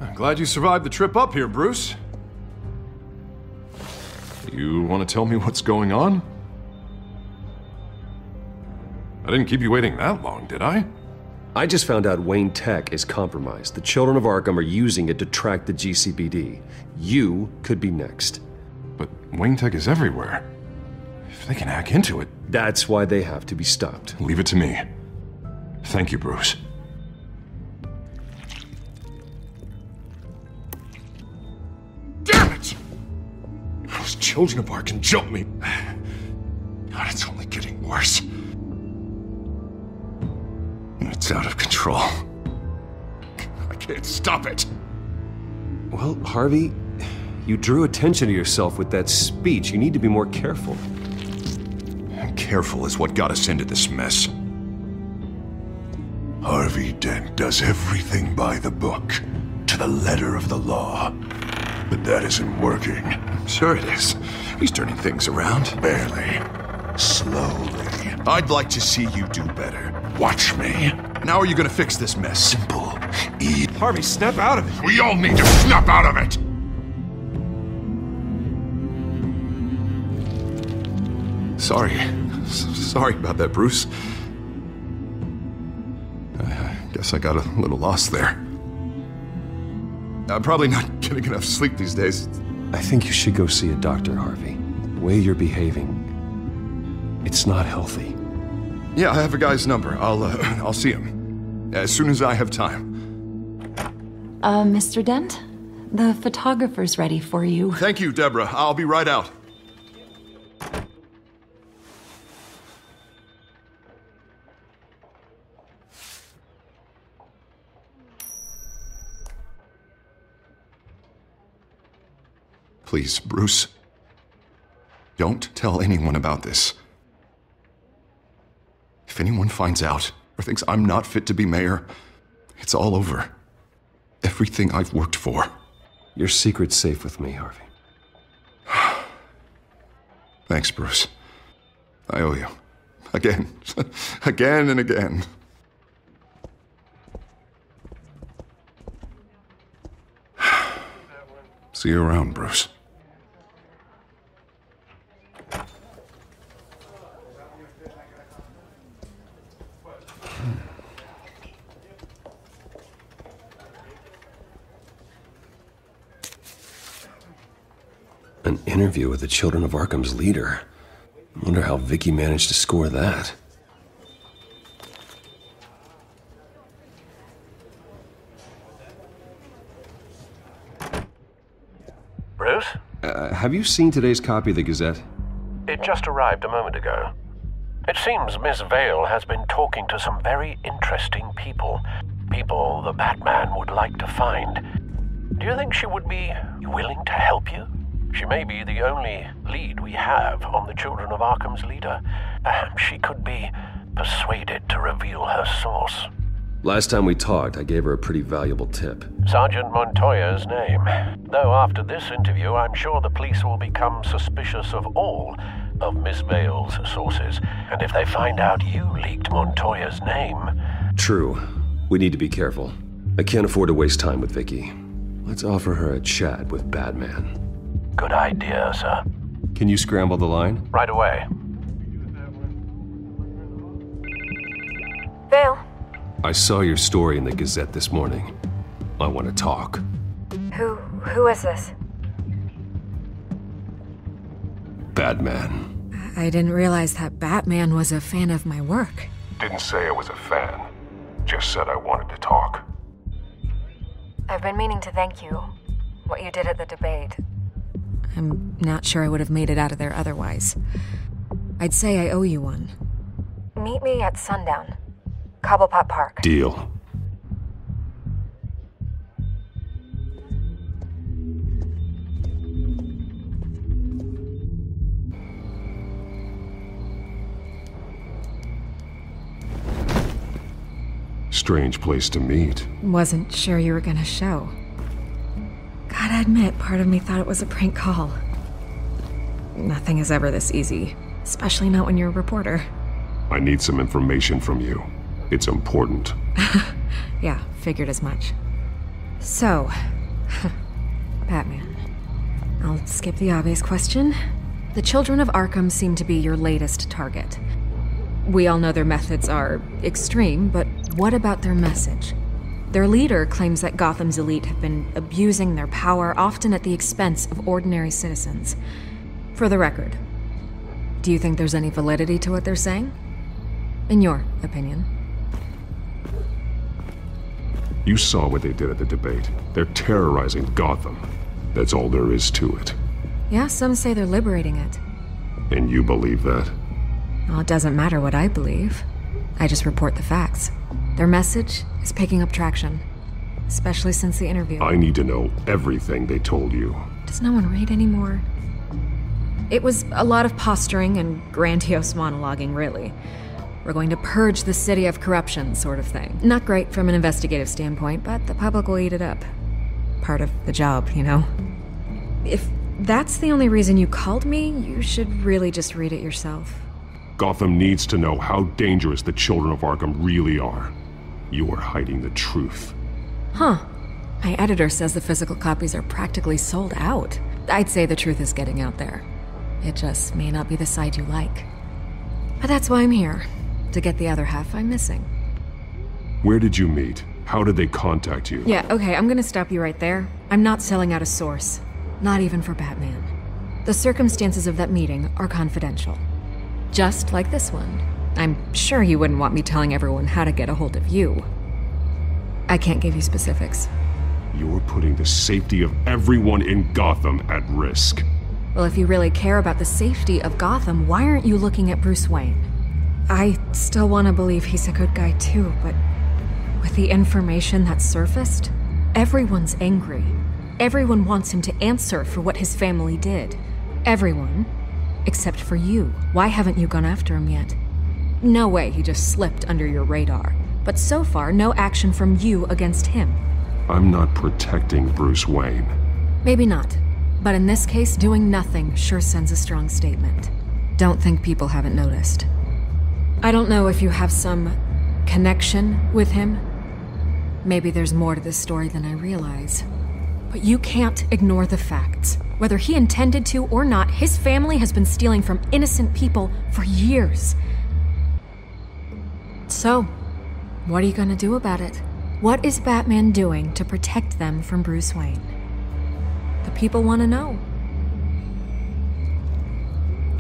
I'm glad you survived the trip up here, Bruce. You want to tell me what's going on? I didn't keep you waiting that long, did I? I just found out Wayne Tech is compromised. The children of Arkham are using it to track the GCPD. You could be next. But Wayne Tech is everywhere. If they can hack into it. That's why they have to be stopped. Leave it to me. Thank you, Bruce. Those children of Ark can jump me. God, it's only getting worse. And it's out of control. I can't stop it. Well, Harvey, you drew attention to yourself with that speech. You need to be more careful. Careful is what got us into this mess. Harvey Dent does everything by the book, to the letter of the law. But that isn't working. Sure it is. He's turning things around. Barely. Slowly. I'd like to see you do better. Watch me. Now are you gonna fix this mess? Simple. Eat. Harvey, snap out of it. We all need to snap out of it! Sorry. S- sorry about that, Bruce. I guess I got a little lost there. I'm probably not getting enough sleep these days. I think you should go see a doctor, Harvey. The way you're behaving, it's not healthy. Yeah, I have a guy's number. I'll uh, I'll see him as soon as I have time. Uh, Mr. Dent? The photographer's ready for you. Thank you, Deborah. I'll be right out. Please, Bruce. Don't tell anyone about this. If anyone finds out or thinks I'm not fit to be mayor, it's all over. Everything I've worked for. Your secret's safe with me, Harvey. Thanks, Bruce. I owe you. Again. again and again. See you around, Bruce. An interview with the Children of Arkham's leader. I wonder how Vicky managed to score that. Bruce? Uh, have you seen today's copy of the Gazette? It just arrived a moment ago. It seems Miss Vale has been talking to some very interesting people. People the Batman would like to find. Do you think she would be willing to help you? She may be the only lead we have on the Children of Arkham's leader. Perhaps she could be persuaded to reveal her source. Last time we talked, I gave her a pretty valuable tip. Sergeant Montoya's name. Though after this interview, I'm sure the police will become suspicious of all of Miss Vale's sources. And if they find out you leaked Montoya's name. True. We need to be careful. I can't afford to waste time with Vicky. Let's offer her a chat with Batman. Good idea, sir. Can you scramble the line? Right away. Vale, I saw your story in the Gazette this morning. I want to talk. who who is this? Batman. I didn't realize that Batman was a fan of my work. Didn't say I was a fan. Just said I wanted to talk. I've been meaning to thank you. What you did at the debate. I'm not sure I would have made it out of there otherwise. I'd say I owe you one. Meet me at sundown. Cobblepot Park. Deal. Strange place to meet. Wasn't sure you were gonna show. Gotta admit, part of me thought it was a prank call. Nothing is ever this easy, especially not when you're a reporter. I need some information from you. It's important. Yeah, figured as much. So, Batman. I'll skip the obvious question. The children of Arkham seem to be your latest target. We all know their methods are extreme, but what about their message? Their leader claims that Gotham's elite have been abusing their power, often at the expense of ordinary citizens. For the record, do you think there's any validity to what they're saying? In your opinion? You saw what they did at the debate. They're terrorizing Gotham. That's all there is to it. Yeah, some say they're liberating it. And you believe that? Well, it doesn't matter what I believe. I just report the facts. Their message is picking up traction, especially since the interview. I need to know everything they told you. Does no one read anymore? It was a lot of posturing and grandiose monologuing, really. We're going to purge the city of corruption, sort of thing. Not great from an investigative standpoint, but the public will eat it up. Part of the job, you know? If that's the only reason you called me, you should really just read it yourself. Gotham needs to know how dangerous the children of Arkham really are. You are hiding the truth. Huh. My editor says the physical copies are practically sold out. I'd say the truth is getting out there. It just may not be the side you like. But that's why I'm here to get the other half I'm missing. Where did you meet? How did they contact you? Yeah, okay, I'm gonna stop you right there. I'm not selling out a source. Not even for Batman. The circumstances of that meeting are confidential. Just like this one. I'm sure you wouldn't want me telling everyone how to get a hold of you. I can't give you specifics. You're putting the safety of everyone in Gotham at risk. Well, if you really care about the safety of Gotham, why aren't you looking at Bruce Wayne? I still want to believe he's a good guy too, but with the information that surfaced, everyone's angry. Everyone wants him to answer for what his family did. Everyone, except for you. Why haven't you gone after him yet? No way he just slipped under your radar. But so far, no action from you against him. I'm not protecting Bruce Wayne. Maybe not. But in this case, doing nothing sure sends a strong statement. Don't think people haven't noticed. I don't know if you have some connection with him. Maybe there's more to this story than I realize. But you can't ignore the facts. Whether he intended to or not, his family has been stealing from innocent people for years. So, what are you gonna do about it? What is Batman doing to protect them from Bruce Wayne? The people want to know.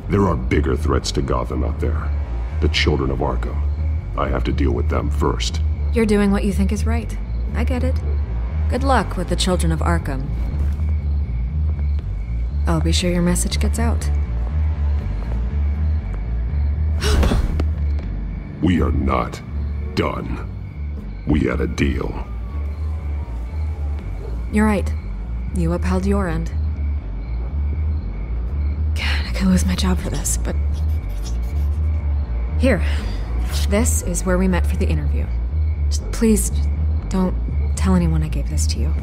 There are bigger threats to Gotham out there. The children of Arkham. I have to deal with them first. You're doing what you think is right. I get it. Good luck with the children of Arkham. I'll be sure your message gets out. We are not done. We had a deal. You're right. You upheld your end. God, I could lose my job for this, but. Here. This is where we met for the interview. Just please, don't tell anyone I gave this to you.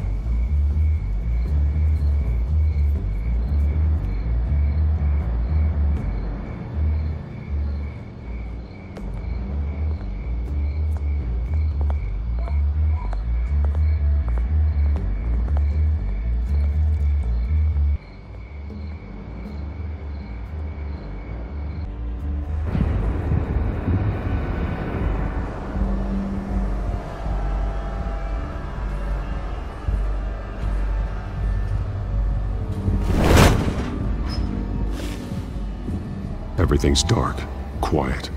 Everything's dark, quiet.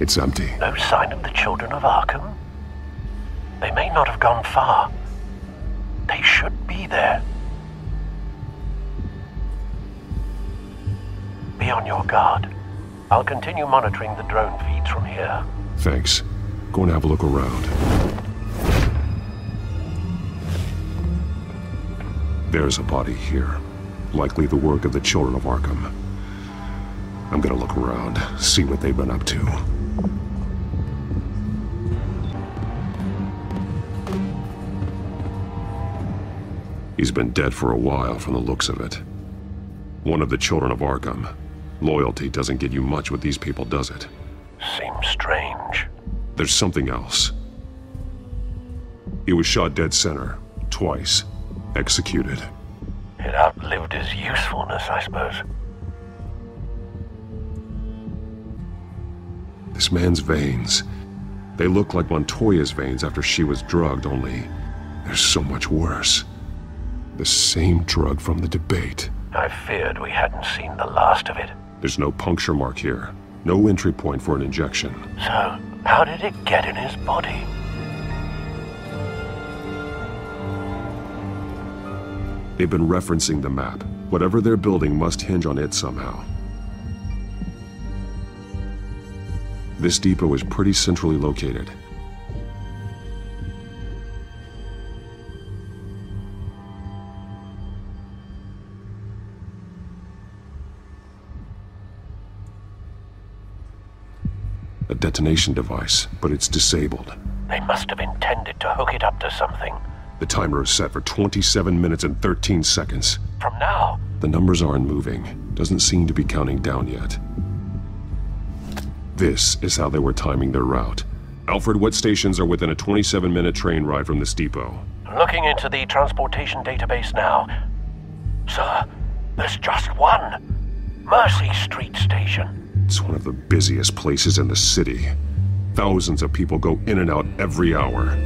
It's empty. No sign of the children of Arkham? They may not have gone far. They should be there. Be on your guard. I'll continue monitoring the drone feeds from here. Thanks. Go and have a look around. There's a body here. Likely the work of the children of Arkham. I'm gonna look around, see what they've been up to. He's been dead for a while from the looks of it. One of the children of Arkham. Loyalty doesn't get you much with these people, does it? Seems strange. There's something else. He was shot dead center, twice, executed. It outlived his usefulness, I suppose. This man's veins. They look like Montoya's veins after she was drugged, only they're so much worse. The same drug from the debate. I feared we hadn't seen the last of it. There's no puncture mark here. No entry point for an injection. So, how did it get in his body? They've been referencing the map. Whatever they're building must hinge on it somehow. This depot is pretty centrally located. A detonation device, but it's disabled. They must have intended to hook it up to something. The timer is set for 27 minutes and 13 seconds. From now? The numbers aren't moving. Doesn't seem to be counting down yet. This is how they were timing their route. Alfred, what stations are within a 27-minute train ride from this depot? Looking into the transportation database now. Sir, there's just one. Mercy Street Station. It's one of the busiest places in the city. Thousands of people go in and out every hour.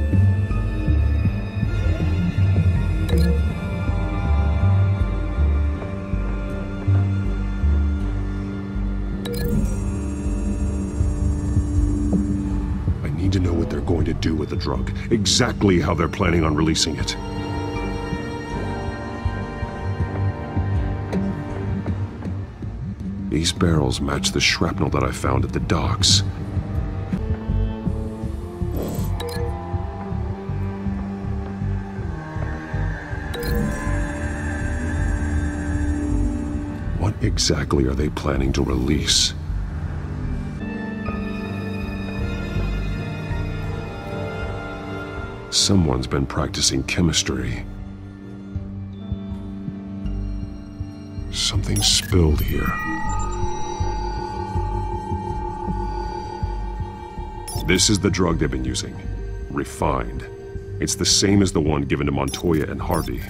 Going to do with the drug. Exactly how they're planning on releasing it. These barrels match the shrapnel that I found at the docks. What exactly are they planning to release? Someone's been practicing chemistry. Something spilled here. This is the drug they've been using. Refined. It's the same as the one given to Montoya and Harvey.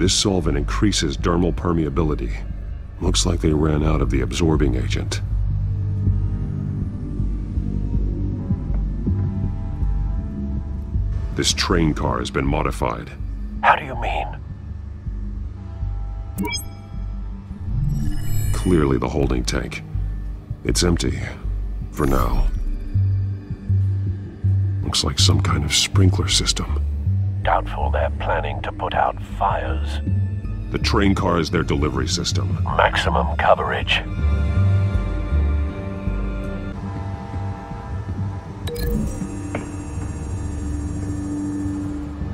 This solvent increases dermal permeability. Looks like they ran out of the absorbing agent. This train car has been modified. How do you mean? Clearly the holding tank. It's empty. For now. Looks like some kind of sprinkler system. Doubtful they're planning to put out fires. The train car is their delivery system. Maximum coverage.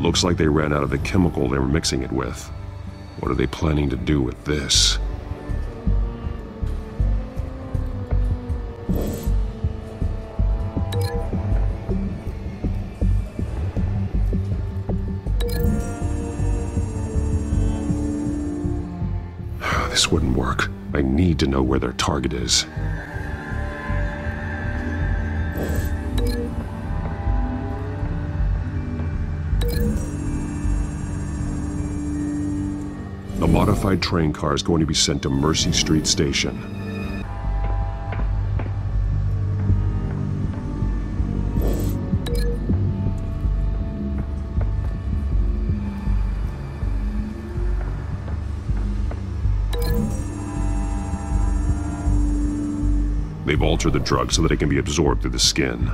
Looks like they ran out of the chemical they were mixing it with. What are they planning to do with this? Work. I need to know where their target is. The modified train car is going to be sent to Mercy Street Station. The drug so that it can be absorbed through the skin.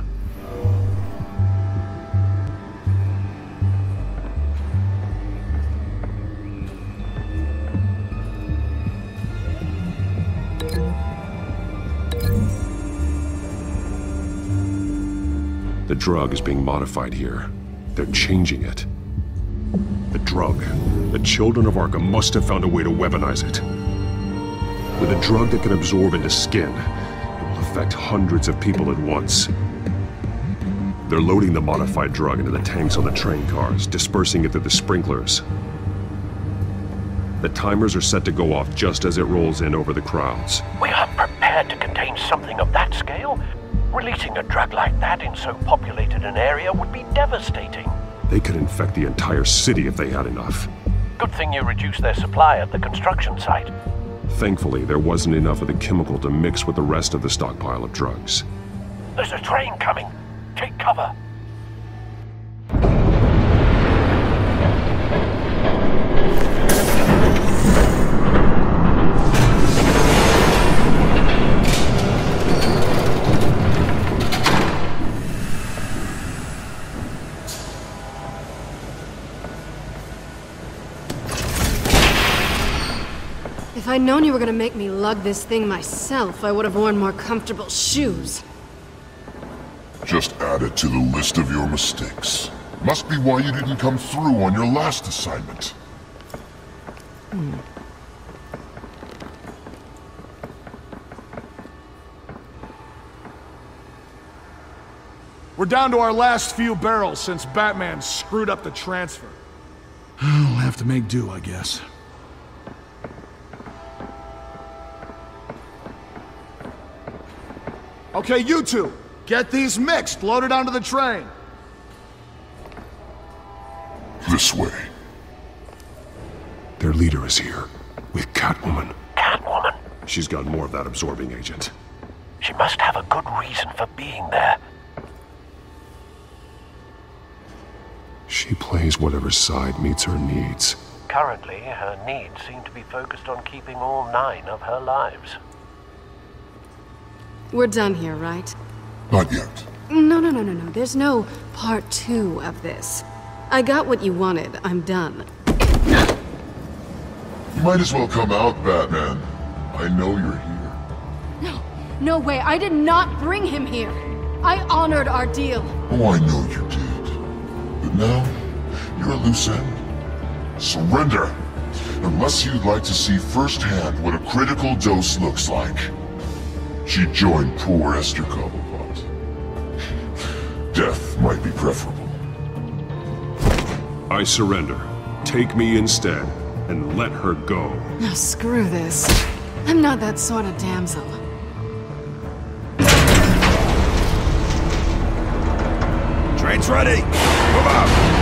The drug is being modified here. They're changing it. The drug. The children of Arkham must have found a way to weaponize it. With a drug that can absorb into skin, affect hundreds of people at once. They're loading the modified drug into the tanks on the train cars, dispersing it through the sprinklers. The timers are set to go off just as it rolls in over the crowds. We are prepared to contain something of that scale? Releasing a drug like that in so populated an area would be devastating. They could infect the entire city if they had enough. Good thing you reduced their supply at the construction site. Thankfully, there wasn't enough of the chemical to mix with the rest of the stockpile of drugs. There's a train coming. Take cover. Known you were gonna make me lug this thing myself, I would have worn more comfortable shoes. Just add it to the list of your mistakes. Must be why you didn't come through on your last assignment. Hmm. We're down to our last few barrels since Batman screwed up the transfer. We'll have to make do, I guess. Okay, you two, get these mixed, loaded onto the train. This way. Their leader is here, with Catwoman. Catwoman? She's got more of that absorbing agent. She must have a good reason for being there. She plays whatever side meets her needs. Currently, her needs seem to be focused on keeping all nine of her lives. We're done here, right? Not yet. No, no, no, no, no. There's no part two of this. I got what you wanted. I'm done. You might as well come out, Batman. I know you're here. No, no way. I did not bring him here. I honored our deal. Oh, I know you did. But now, you're a loose end. Surrender! Unless you'd like to see firsthand what a critical dose looks like. She joined poor Esther Cobblepot. Death might be preferable. I surrender. Take me instead, and let her go. Now screw this. I'm not that sort of damsel. Train's ready! Move out!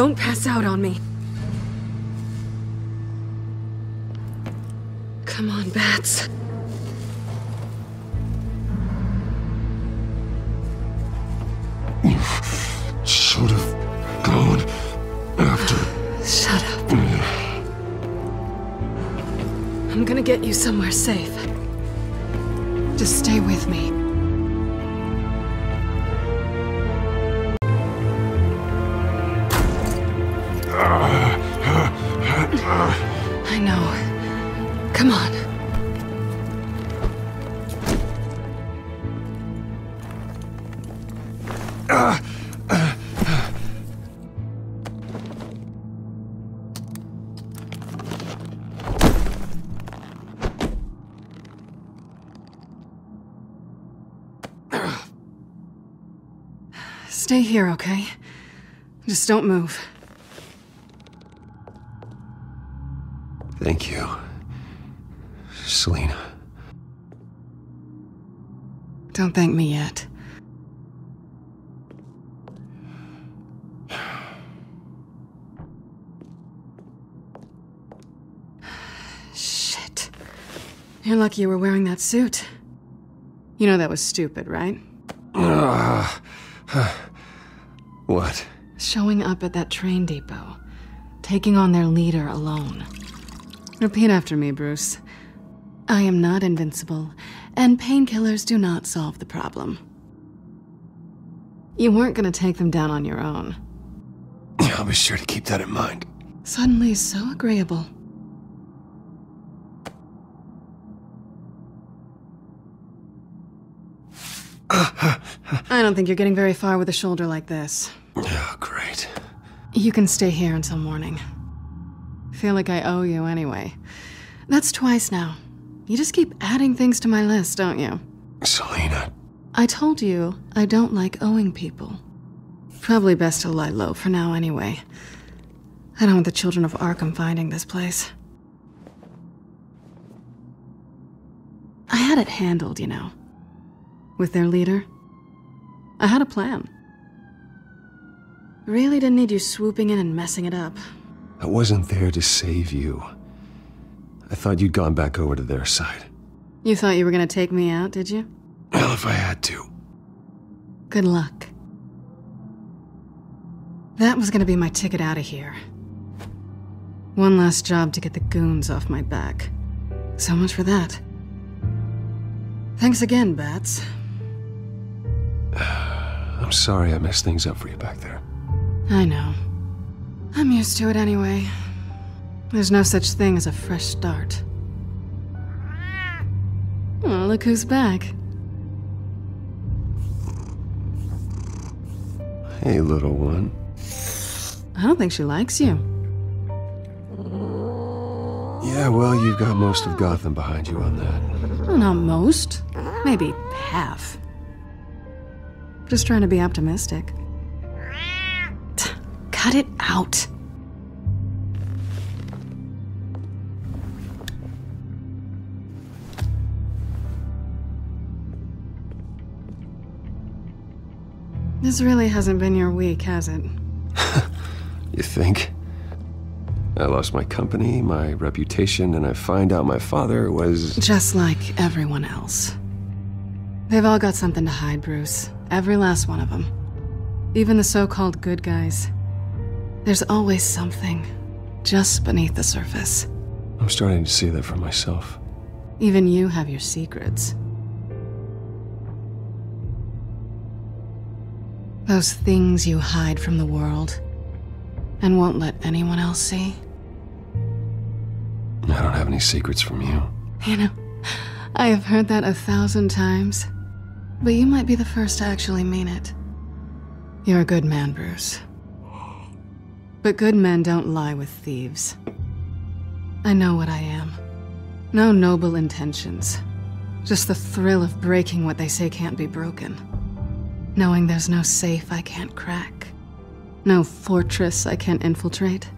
Don't pass out on me. Come on, bats. Should have gone after. Shut up. I'm gonna get you somewhere safe. Here, okay? Just don't move. Thank you, Selina. Don't thank me yet. Shit. You're lucky you were wearing that suit. You know that was stupid, right? Ah. What? Showing up at that train depot, taking on their leader alone. Repeat after me, Bruce. I am not invincible, and painkillers do not solve the problem. You weren't gonna take them down on your own. I'll be sure to keep that in mind. Suddenly so agreeable. I don't think you're getting very far with a shoulder like this. Oh, great. You can stay here until morning. Feel like I owe you anyway. That's twice now. You just keep adding things to my list, don't you? Selina. I told you I don't like owing people. Probably best to lie low for now anyway. I don't want the children of Arkham finding this place. I had it handled, you know. With their leader. I had a plan. Really didn't need you swooping in and messing it up. I wasn't there to save you. I thought you'd gone back over to their side. You thought you were gonna take me out, did you? Well, if I had to. Good luck. That was gonna be my ticket out of here. One last job to get the goons off my back. So much for that. Thanks again, Bats. I'm sorry I messed things up for you back there. I know. I'm used to it anyway. There's no such thing as a fresh start. Oh, look who's back. Hey, little one. I don't think she likes you. Yeah, well, you've got most of Gotham behind you on that. Well, not most. Maybe half. Just trying to be optimistic. Cut it out. This really hasn't been your week, has it? You think? I lost my company, my reputation, and I find out my father was. Just like everyone else. They've all got something to hide, Bruce. Every last one of them. Even the so called good guys. There's always something just beneath the surface. I'm starting to see that for myself. Even you have your secrets. Those things you hide from the world and won't let anyone else see. I don't have any secrets from you. You know, I have heard that a thousand times, but you might be the first to actually mean it. You're a good man, Bruce. But good men don't lie with thieves. I know what I am. No noble intentions. Just the thrill of breaking what they say can't be broken. Knowing there's no safe I can't crack. No fortress I can't infiltrate.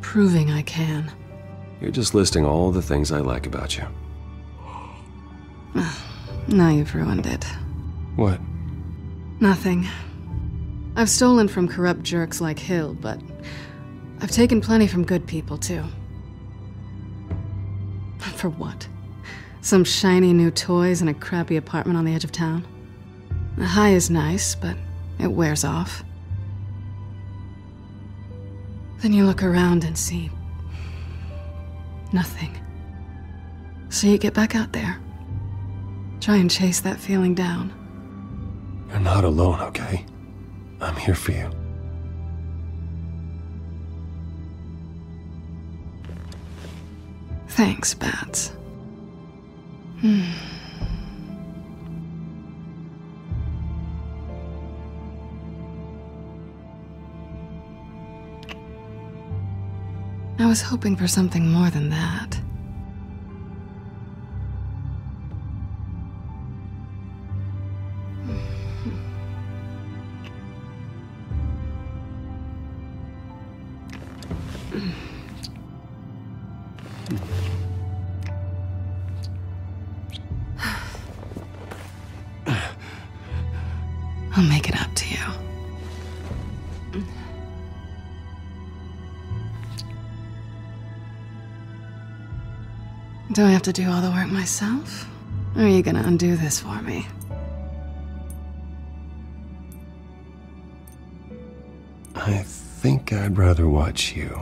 Proving I can. You're just listing all the things I like about you. Now you've ruined it. What? Nothing. I've stolen from corrupt jerks like Hill, but I've taken plenty from good people, too. For what? Some shiny new toys and a crappy apartment on the edge of town? The high is nice, but it wears off. Then you look around and see nothing. So you get back out there. Try and chase that feeling down. You're not alone, okay? I'm here for you. Thanks, Bats. Hmm. I was hoping for something more than that. Do I have to do all the work myself? Or are you gonna undo this for me? I think I'd rather watch you.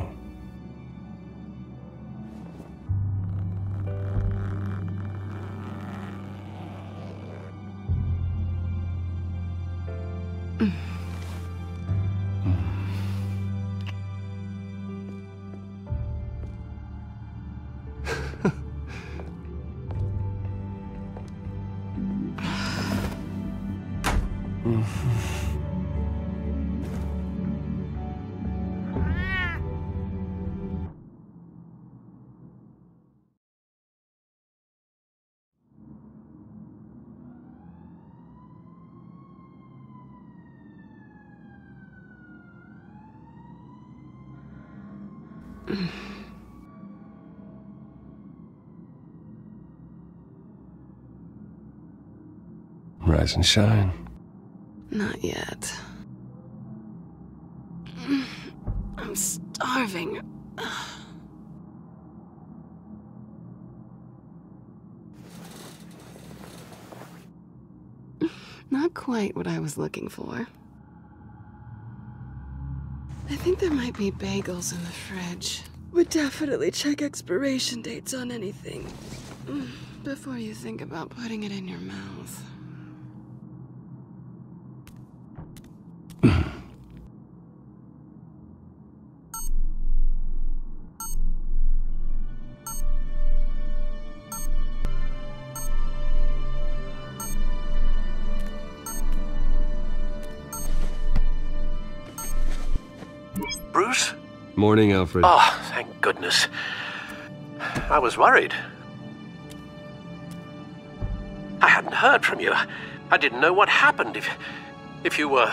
Rise and shine. Not yet. I'm starving. Not quite what I was looking for. I think there might be bagels in the fridge. Would definitely check expiration dates on anything. Mm, Before you think about putting it in your mouth. Morning, Alfred. Oh, thank goodness. I was worried. I hadn't heard from you. I didn't know what happened if. if you were.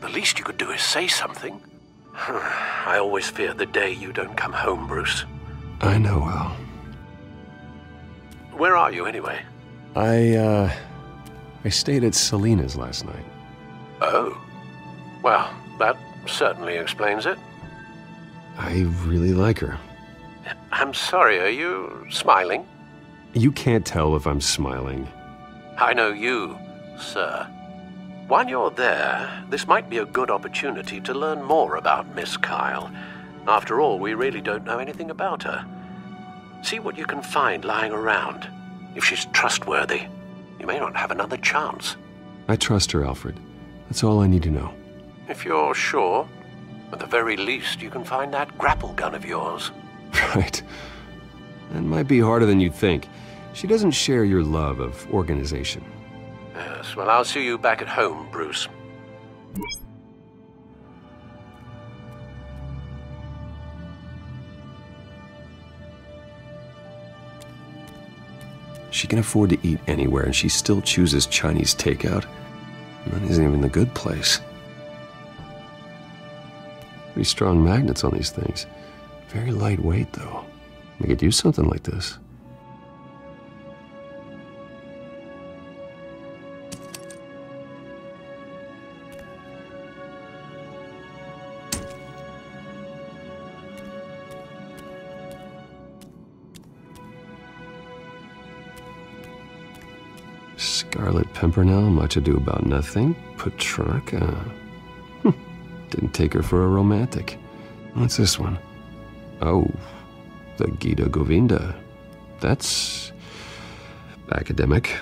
The least you could do is say something. I always fear the day you don't come home, Bruce. I know, Al. Where are you, anyway? I, uh. I stayed at Selina's last night. Oh. Well, that certainly explains it. I really like her. I'm sorry, are you smiling? You can't tell if I'm smiling. I know you, sir. While you're there, this might be a good opportunity to learn more about Miss Kyle. After all, we really don't know anything about her. See what you can find lying around. If she's trustworthy, you may not have another chance. I trust her, Alfred. That's all I need to know. If you're sure, at the very least, you can find that grapple gun of yours. Right. That might be harder than you'd think. She doesn't share your love of organization. Yes, well, I'll see you back at home, Bruce. She can afford to eat anywhere, and she still chooses Chinese takeout. That isn't even the good place. Pretty strong magnets on these things. Very lightweight, though. We could use something like this. Scarlet Pimpernel, much ado about nothing. Petrarca. Uh, hm. Didn't take her for a romantic. What's this one? Oh, the Gita Govinda. That's academic.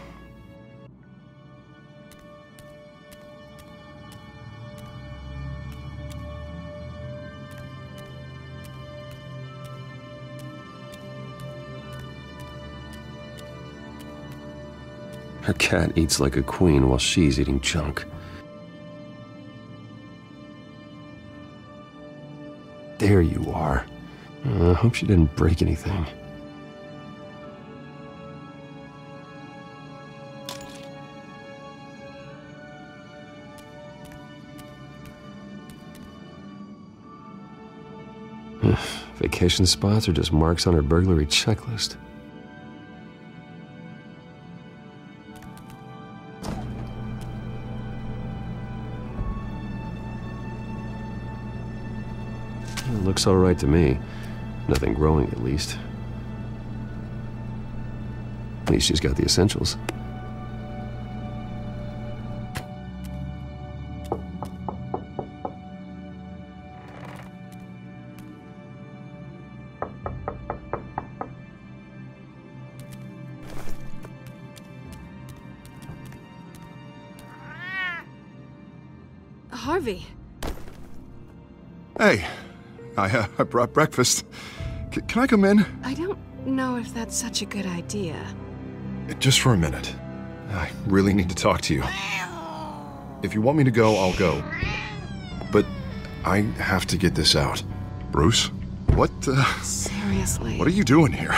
Her cat eats like a queen while she's eating junk. There you are. Uh, I hope she didn't break anything. Vacation spots are just marks on her burglary checklist. Looks all right to me. Nothing growing, at least. At least she's got the essentials. Brought breakfast. C- can I come in? I don't know if that's such a good idea. Just for a minute. I really need to talk to you. If you want me to go, I'll go. But I have to get this out. Bruce? What, uh, Seriously. what are you doing here?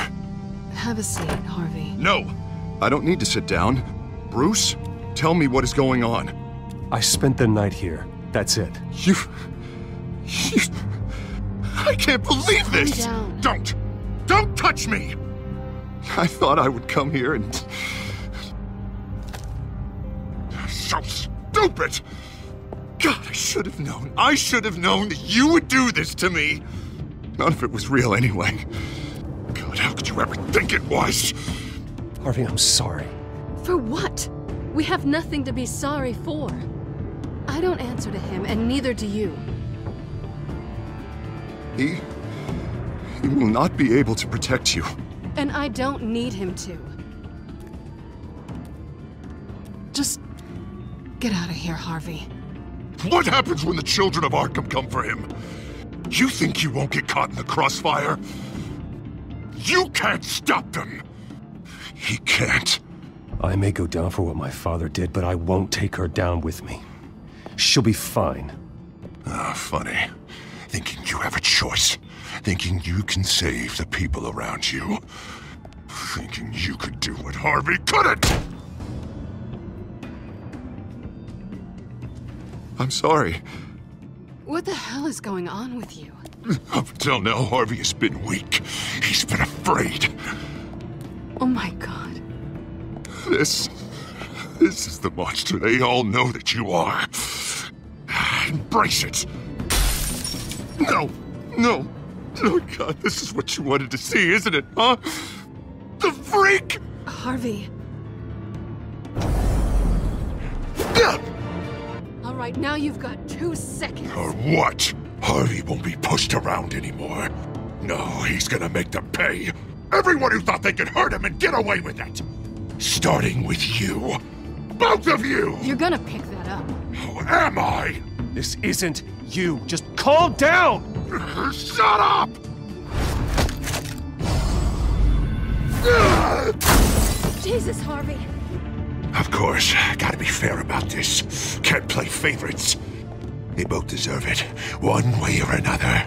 Have a seat, Harvey. No! I don't need to sit down. Bruce, tell me what is going on. I spent the night here. That's it. You... You... I can't believe this! down. Don't! Don't touch me! I thought I would come here and... So stupid! God, I should have known. I should have known that you would do this to me! None of it was real anyway. God, how could you ever think it was? Harvey, I'm sorry. For what? We have nothing to be sorry for. I don't answer to him, and neither do you. He... He will not be able to protect you. And I don't need him to. Just get out of here, Harvey. What happens when the children of Arkham come for him? You think you won't get caught in the crossfire? You can't stop them! He can't. I may go down for what my father did, but I won't take her down with me. She'll be fine. Ah, funny. Thinking you have a choice. Thinking you can save the people around you. Thinking you could do what Harvey couldn't! I'm sorry. What the hell is going on with you? Up until now, Harvey has been weak. He's been afraid. Oh my god. This... This is the monster they all know that you are. Embrace it. No, no. Oh, God, this is what you wanted to see, isn't it, huh? The freak! Harvey. All right, now you've got two seconds. Or what? Harvey won't be pushed around anymore. No, he's gonna make them pay. Everyone who thought they could hurt him and get away with it. Starting with you. Both of you! You're gonna pick that up. Who am I? This isn't you. Just calm down! Shut up! Jesus, Harvey. Of course, gotta be fair about this. Can't play favorites. They both deserve it, one way or another.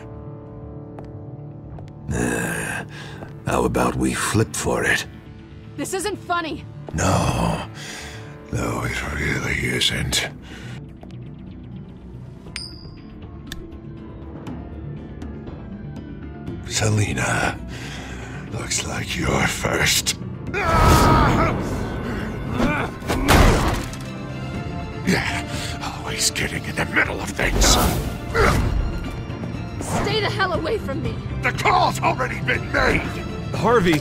Uh, how about we flip for it? This isn't funny. No. No, it really isn't. Selina, looks like you're first. Yeah, always getting in the middle of things. Stay the hell away from me. The call's already been made! Harvey!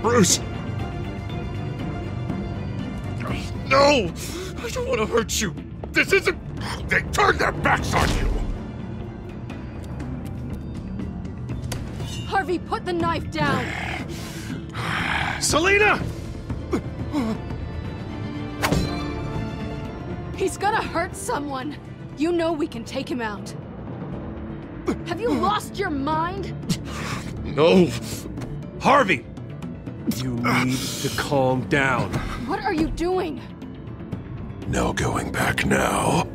Bruce! No! I don't want to hurt you. This isn't... They turned their backs on you! Harvey, put the knife down. Selina! He's gonna hurt someone. You know we can take him out. Have you lost your mind? No! Harvey! You need to calm down. What are you doing? No going back now.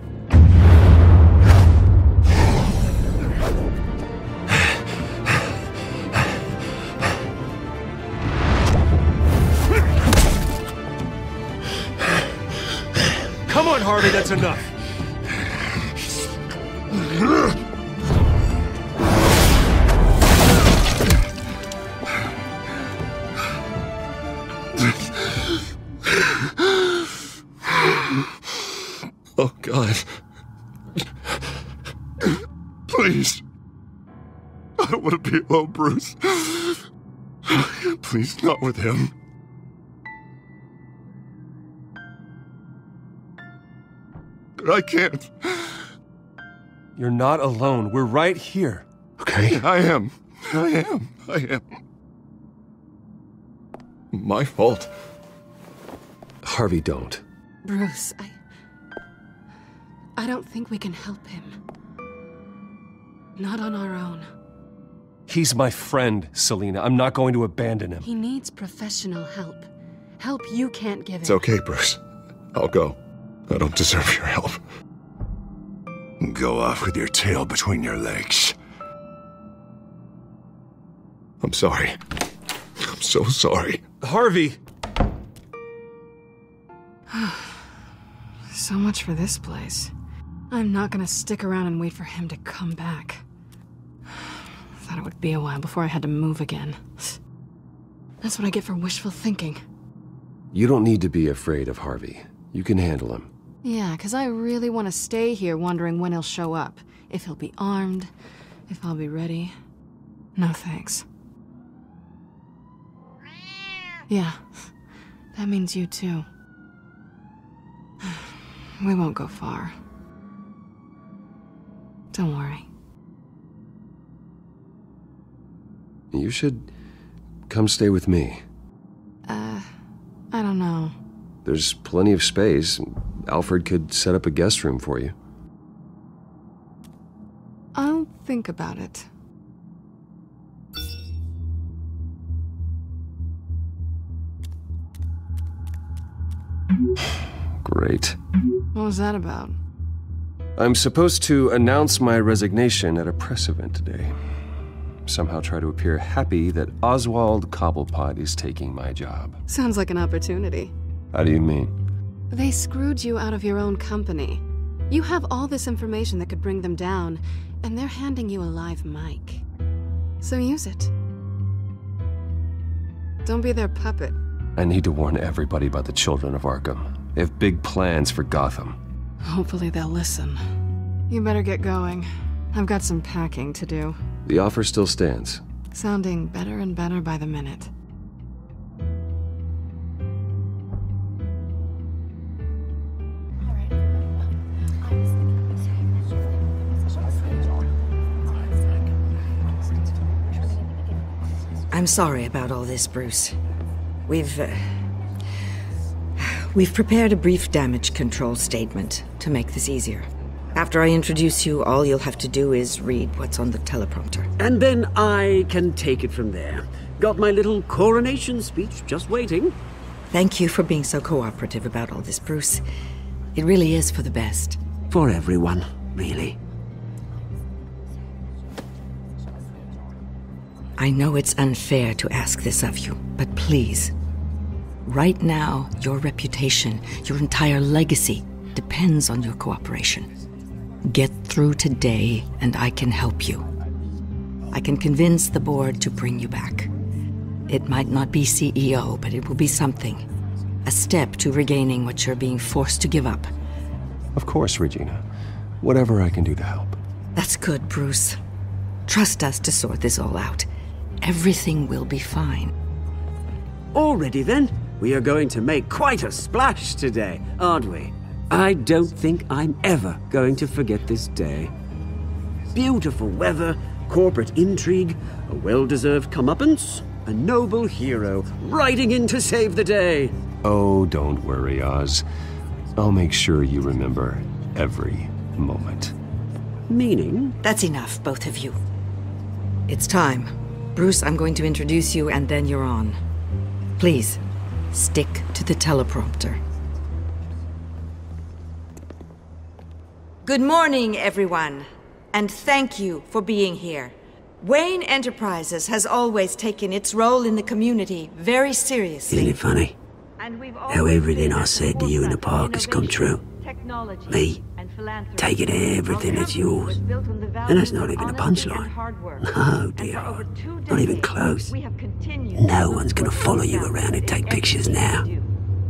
On, Harvey, that's enough. Oh, God. Please. I don't want to be alone, Bruce. Please, not with him. But I can't. You're not alone. We're right here. Okay? I am. I am. I am. My fault. Harvey, don't. Bruce, I. I don't think we can help him. Not on our own. He's my friend, Selina. I'm not going to abandon him. He needs professional help. Help you can't give It's okay, Bruce. I'll go. I don't deserve your help. Go off with your tail between your legs. I'm sorry. I'm so sorry. Harvey! So much for this place. I'm not gonna stick around and wait for him to come back. Thought it would be a while before I had to move again. That's what I get for wishful thinking. You don't need to be afraid of Harvey. You can handle him. Yeah, because I really want to stay here wondering when he'll show up. If he'll be armed, if I'll be ready. No thanks. Yeah, that means you too. We won't go far. Don't worry. You should come stay with me. Uh, I don't know. There's plenty of space. Alfred could set up a guest room for you. I'll think about it. Great. What was that about? I'm supposed to announce my resignation at a press event today. Somehow try to appear happy that Oswald Cobblepot is taking my job. Sounds like an opportunity. How do you mean? They screwed you out of your own company. You have all this information that could bring them down, and they're handing you a live mic. So use it. Don't be their puppet. I need to warn everybody about the children of Arkham. They have big plans for Gotham. Hopefully they'll listen. You better get going. I've got some packing to do. The offer still stands. Sounding better and better by the minute. I'm sorry about all this, Bruce. We've. Uh, we've prepared a brief damage control statement to make this easier. After I introduce you, all you'll have to do is read what's on the teleprompter. And then I can take it from there. Got my little coronation speech just waiting. Thank you for being so cooperative about all this, Bruce. It really is for the best. For everyone, really. I know it's unfair to ask this of you, but please. Right now, your reputation, your entire legacy, depends on your cooperation. Get through today, and I can help you. I can convince the board to bring you back. It might not be CEO, but it will be something. A step to regaining what you're being forced to give up. Of course, Regina. Whatever I can do to help. That's good, Bruce. Trust us to sort this all out. Everything will be fine. Already then, we are going to make quite a splash today, aren't we? I don't think I'm ever going to forget this day. Beautiful weather, corporate intrigue, a well-deserved comeuppance, a noble hero riding in to save the day. Oh, don't worry, Oz. I'll make sure you remember every moment. Meaning? That's enough, both of you. It's time. Bruce, I'm going to introduce you and then you're on. Please, stick to the teleprompter. Good morning, everyone, and thank you for being here. Wayne Enterprises has always taken its role in the community very seriously. Isn't it funny? How everything I said to you in the park has come true. Me, taking everything that's yours. And that's not even a punchline. No, dear. Not even close. No one's gonna follow you around and take pictures now.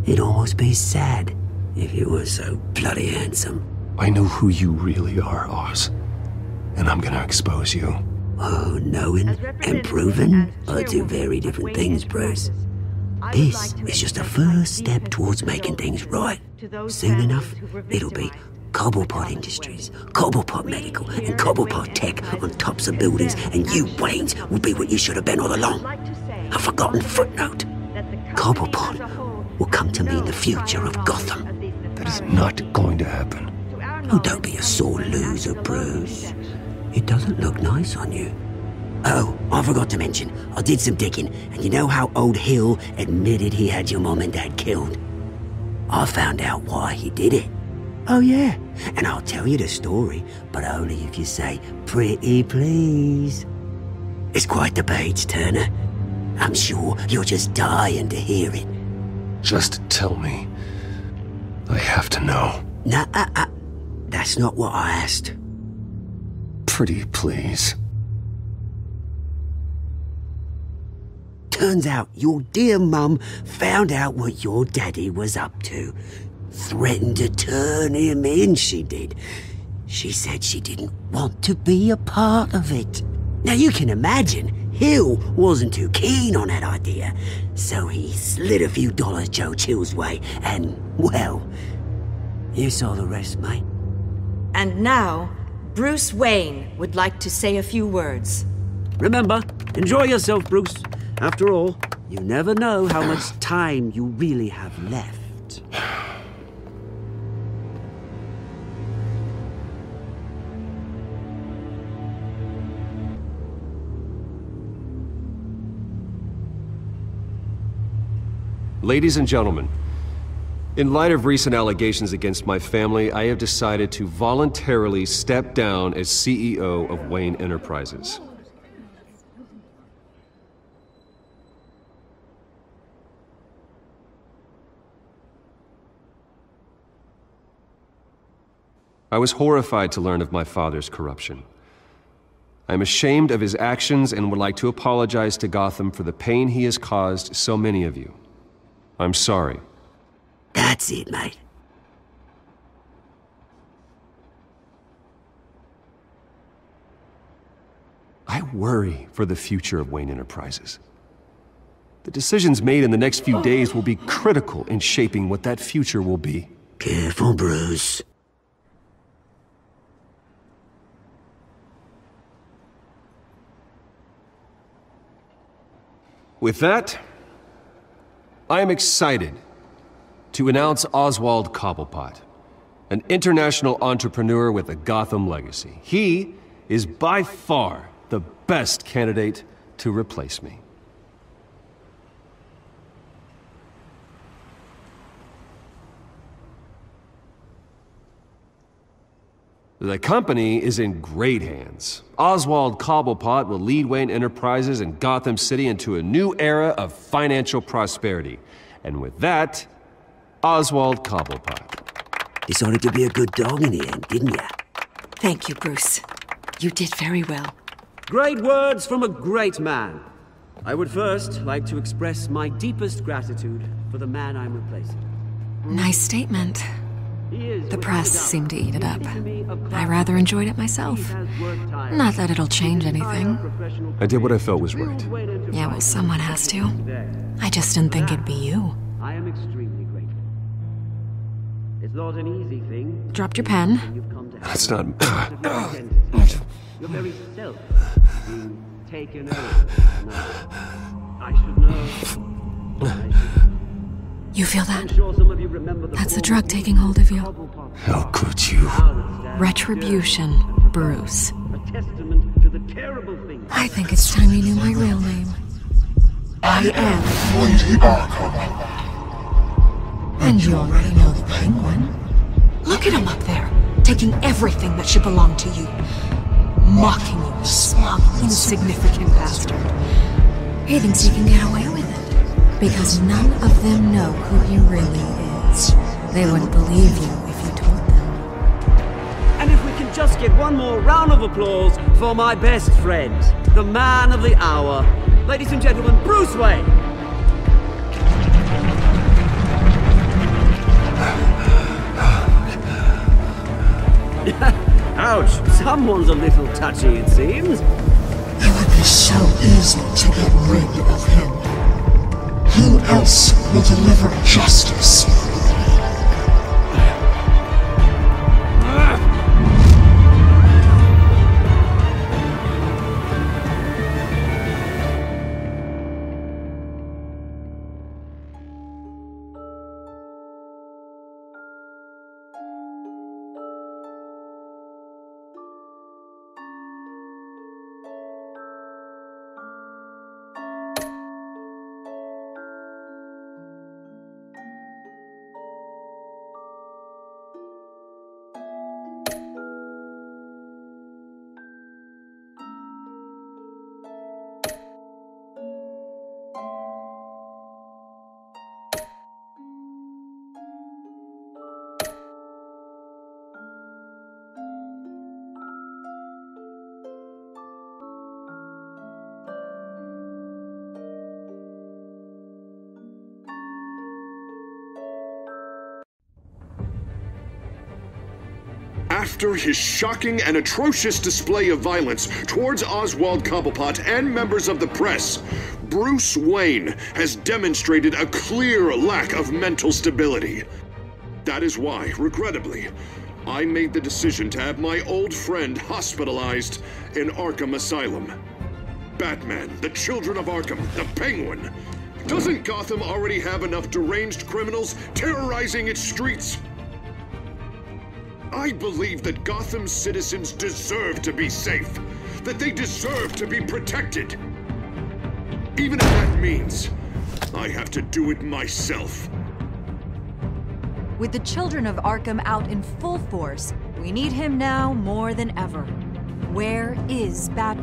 It'd almost be sad if you were so bloody handsome. I know who you really are, Oz. And I'm gonna expose you. Oh, knowing and proving are two very different things, Bruce. This is just a first step towards making things right. Soon enough, it'll be Cobblepot Industries, Cobblepot Medical, and Cobblepot Tech on tops of buildings, and you, Waynes, will be what you should have been all along. A forgotten footnote. Cobblepot will come to mean the future of Gotham. That is not going to happen. Oh, don't be a sore loser, Bruce. It doesn't look nice on you. Oh, I forgot to mention, I did some digging, and you know how old Hill admitted he had your mom and dad killed? I found out why he did it. Oh, yeah, and I'll tell you the story, but only if you say, pretty please. It's quite the page, Turner. I'm sure you're just dying to hear it. Just tell me. I have to know. Nah, uh, uh, that's not what I asked. Pretty please. Turns out your dear mum found out what your daddy was up to. Threatened to turn him in, she did. She said she didn't want to be a part of it. Now you can imagine, Hill wasn't too keen on that idea, so he slid a few dollars Joe Chill's way, and, well, you saw the rest, mate. And now, Bruce Wayne would like to say a few words. Remember, enjoy yourself, Bruce. After all, you never know how much time you really have left. Ladies and gentlemen, in light of recent allegations against my family, I have decided to voluntarily step down as CEO of Wayne Enterprises. I was horrified to learn of my father's corruption. I am ashamed of his actions and would like to apologize to Gotham for the pain he has caused so many of you. I'm sorry. That's it, mate. I worry for the future of Wayne Enterprises. The decisions made in the next few days will be critical in shaping what that future will be. Careful, Bruce. With that, I am excited to announce Oswald Cobblepot, an international entrepreneur with a Gotham legacy. He is by far the best candidate to replace me. The company is in great hands. Oswald Cobblepot will lead Wayne Enterprises and Gotham City into a new era of financial prosperity. And with that, Oswald Cobblepot. Decided to be a good dog in the end, didn't ya? Thank you, Bruce. You did very well. Great words from a great man. I would first like to express my deepest gratitude for the man I'm replacing. Nice statement. The press seemed to eat it up. I rather enjoyed it myself. Not that it'll change anything. I did what I felt was right. Yeah, well, someone has to. I just didn't think it'd be you. I am extremely grateful. It's not an easy thing. Dropped your pen. That's not. Your very self being taken over. Now, I should know. You feel that? I'm sure some of you remember the That's the drug taking hold of you. How could you? Retribution, Bruce. A testament to the terrible things. I think it's time you knew my real name. I am. Lady Arkham. And you already know the penguin. Look at him up there, taking everything that should belong to you. Mocking you, smug, insignificant bastard. He thinks he can get away with it. Because none of them know who he really is. They wouldn't believe you if you told them. And if we can just get one more round of applause for my best friend, the man of the hour, ladies and gentlemen, Bruce Wayne. Ouch, someone's a little touchy, it seems. It would be so easy to get rid of him. Who else will deliver justice? After his shocking and atrocious display of violence towards Oswald Cobblepot and members of the press, Bruce Wayne has demonstrated a clear lack of mental stability. That is why, regrettably, I made the decision to have my old friend hospitalized in Arkham Asylum. Batman, the Children of Arkham, the Penguin. Doesn't Gotham already have enough deranged criminals terrorizing its streets? I believe that Gotham's citizens deserve to be safe, that they deserve to be protected. Even if that means I have to do it myself. With the children of Arkham out in full force, we need him now more than ever. Where is Batman?